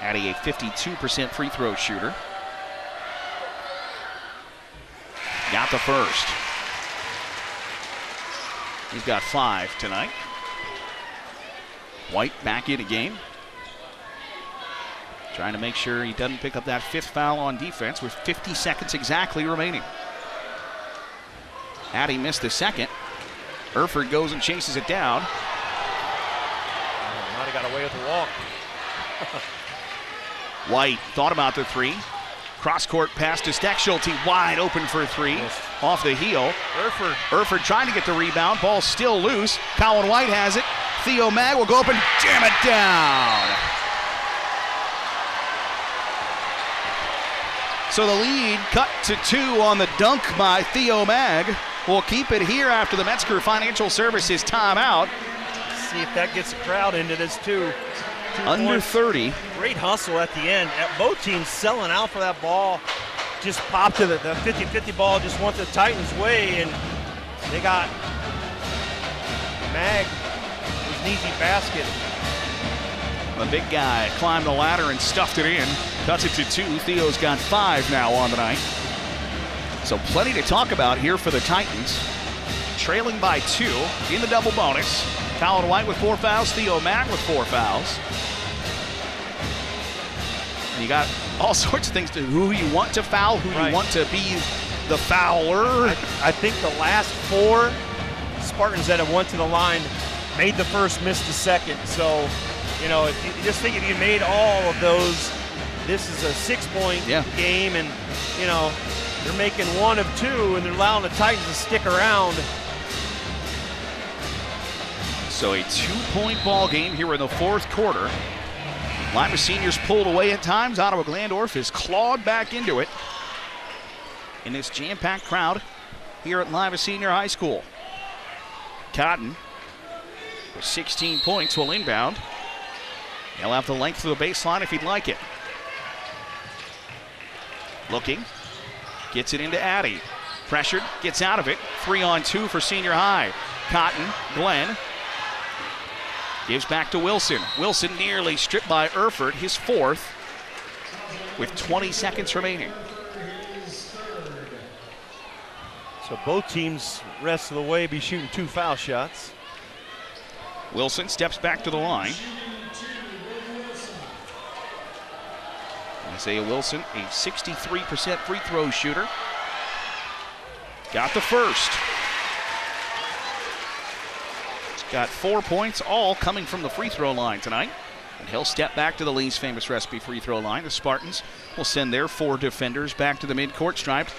Addy, a 52% free throw shooter. Got the first. He's got five tonight. White back in the game. Trying to make sure he doesn't pick up that fifth foul on defense with 50 seconds exactly remaining. Addy missed the second. Erford goes and chases it down. Might have got away with the walk. White thought about the three. Cross court pass to Steckschulte, wide open for three. Missed. Off the heel. Erford. Erford trying to get the rebound. Ball still loose. Colin White has it. Theo Mag will go up and jam it down. So the lead cut to two on the dunk by Theo Mag. We'll keep it here after the Metzger Financial Services timeout. See if that gets a crowd into this too. Two Under points. 30. Great hustle at the end. Uh, Both teams selling out for that ball. Just popped to the 50 50 ball, just went the Titans' way, and they got Mag. It was an easy basket. The big guy climbed the ladder and stuffed it in. Cuts it to two. Theo's got five now on the night. So plenty to talk about here for the Titans. Trailing by two in the double bonus. Colin White with four fouls. Theo Mag with four fouls. And you got all sorts of things to who you want to foul, who Right. you want to be the fouler. I think the last four Spartans that have went to the line made the first, missed the second. So, you know, if you just think if you made all of those, this is a six-point Yeah. game, and you know they're making one of two, and they're allowing the Titans to stick around. So a two-point ball game here in the fourth quarter. Lima Seniors pulled away at times. Ottawa Glandorf has clawed back into it in this jam-packed crowd here at Lima Senior High School. Cotton with 16 points will inbound. He'll have the length of the baseline if he'd like it. Looking, gets it into Addy. Pressured, gets out of it. Three on two for senior high. Cotton, Glenn, Gives back to Wilson. Wilson nearly stripped by Erford, his fourth, with 20 seconds remaining. So both teams, rest of the way, be shooting two foul shots. Wilson steps back to the line. Isaiah Wilson, a 63% free throw shooter. Got the first. He's got four points, all coming from the free throw line tonight. And he'll step back to the Lee's famous recipe free throw line. The Spartans will send their four defenders back to the midcourt stripe,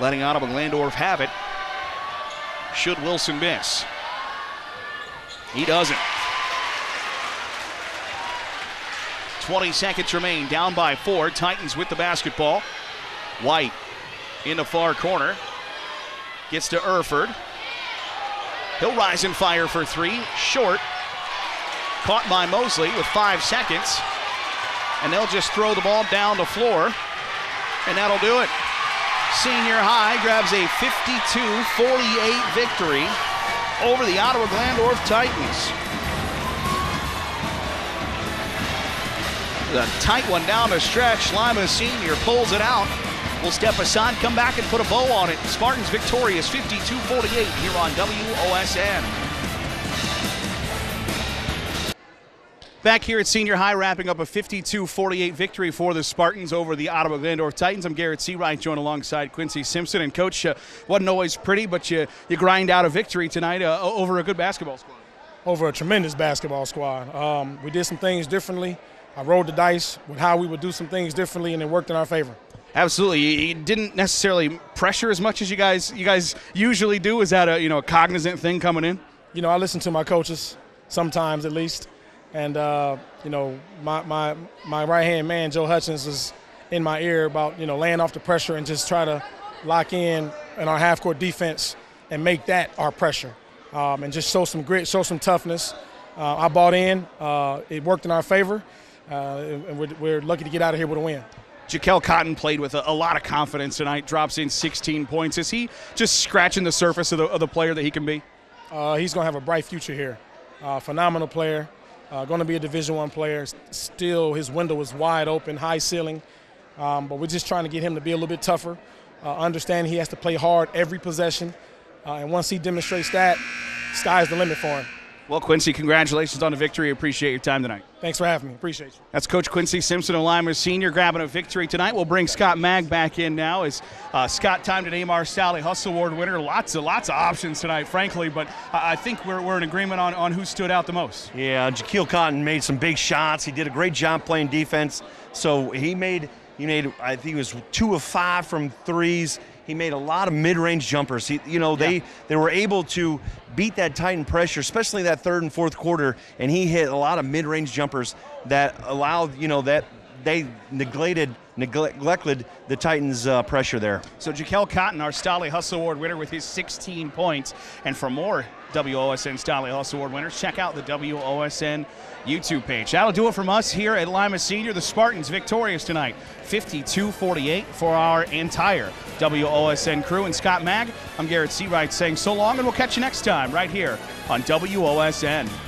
letting Ottawa Glandorf have it. Should Wilson miss? He doesn't. 20 seconds remain, down by four. Titans with the basketball. White in the far corner. Gets to Erford. He'll rise and fire for three. Short. Caught by Mosley with five seconds. And they'll just throw the ball down the floor. And that'll do it. Senior High grabs a 52 48 victory over the Ottawa Glandorf Titans. The tight one down the stretch. Lima Senior pulls it out. We'll step aside, come back and put a bow on it. Spartans victorious 52-48 here on WOSN. Back here at Senior High, wrapping up a 52 48 victory for the Spartans over the Ottawa Glandorf Titans. I'm Garrett Seawright, joined alongside Quincy Simpson. And, Coach, uh, wasn't always pretty, but you, you grind out a victory tonight uh, over a good basketball squad. Over a tremendous basketball squad. Um, we did some things differently. I rolled the dice with how we would do some things differently, and it worked in our favor. Absolutely, you didn't necessarily pressure as much as you guys you guys usually do. Is that a you know a cognizant thing coming in? You know, I listen to my coaches sometimes at least, and uh, you know, my my my right hand man Joe Hutchins is in my ear about you know laying off the pressure and just try to lock in in our half court defense and make that our pressure, um, and just show some grit, show some toughness. Uh, I bought in. Uh, it worked in our favor, uh, and we're, we're lucky to get out of here with a win. Jaquel Cotton played with a, a, lot of confidence tonight, drops in 16 points. Is he just scratching the surface of the, of the player that he can be? Uh, he's going to have a bright future here. Uh, phenomenal player, uh, going to be a Division One player. Still, his window is wide open, high ceiling. Um, but we're just trying to get him to be a little bit tougher. Uh, understand he has to play hard every possession, uh, and once he demonstrates that, sky's the limit for him. Well, Quincy, congratulations on the victory. Appreciate your time tonight. Thanks for having me. Appreciate you. That's Coach Quincy Simpson of Lima Senior grabbing a victory tonight. We'll bring Scott Mag back in now. As uh, Scott timed an Amar Sally Hustle Award winner. Lots of lots of options tonight, frankly, but I think we're, we're in agreement on, on who stood out the most. Yeah, Jaquel Cotton made some big shots. He did a great job playing defense. So he made he made I think it was two of five from threes. He made a lot of mid-range jumpers. He, you know, they yeah. they were able to beat that Titan pressure, especially that third and fourth quarter, and he hit a lot of mid-range jumpers that allowed, you know, that they neglected neglected the Titans' uh, pressure there. So Jaquel Cotton, our Stolly Hustle Award winner, with his 16 points. And for more WOSN Stolly Hustle Award winners, check out the WOSN YouTube page. That'll do it from us here at Lima Senior. The Spartans victorious tonight, 52-48 for our entire WOSN crew. And Scott Mag, I'm Garrett Seawright saying so long, and we'll catch you next time right here on WOSN.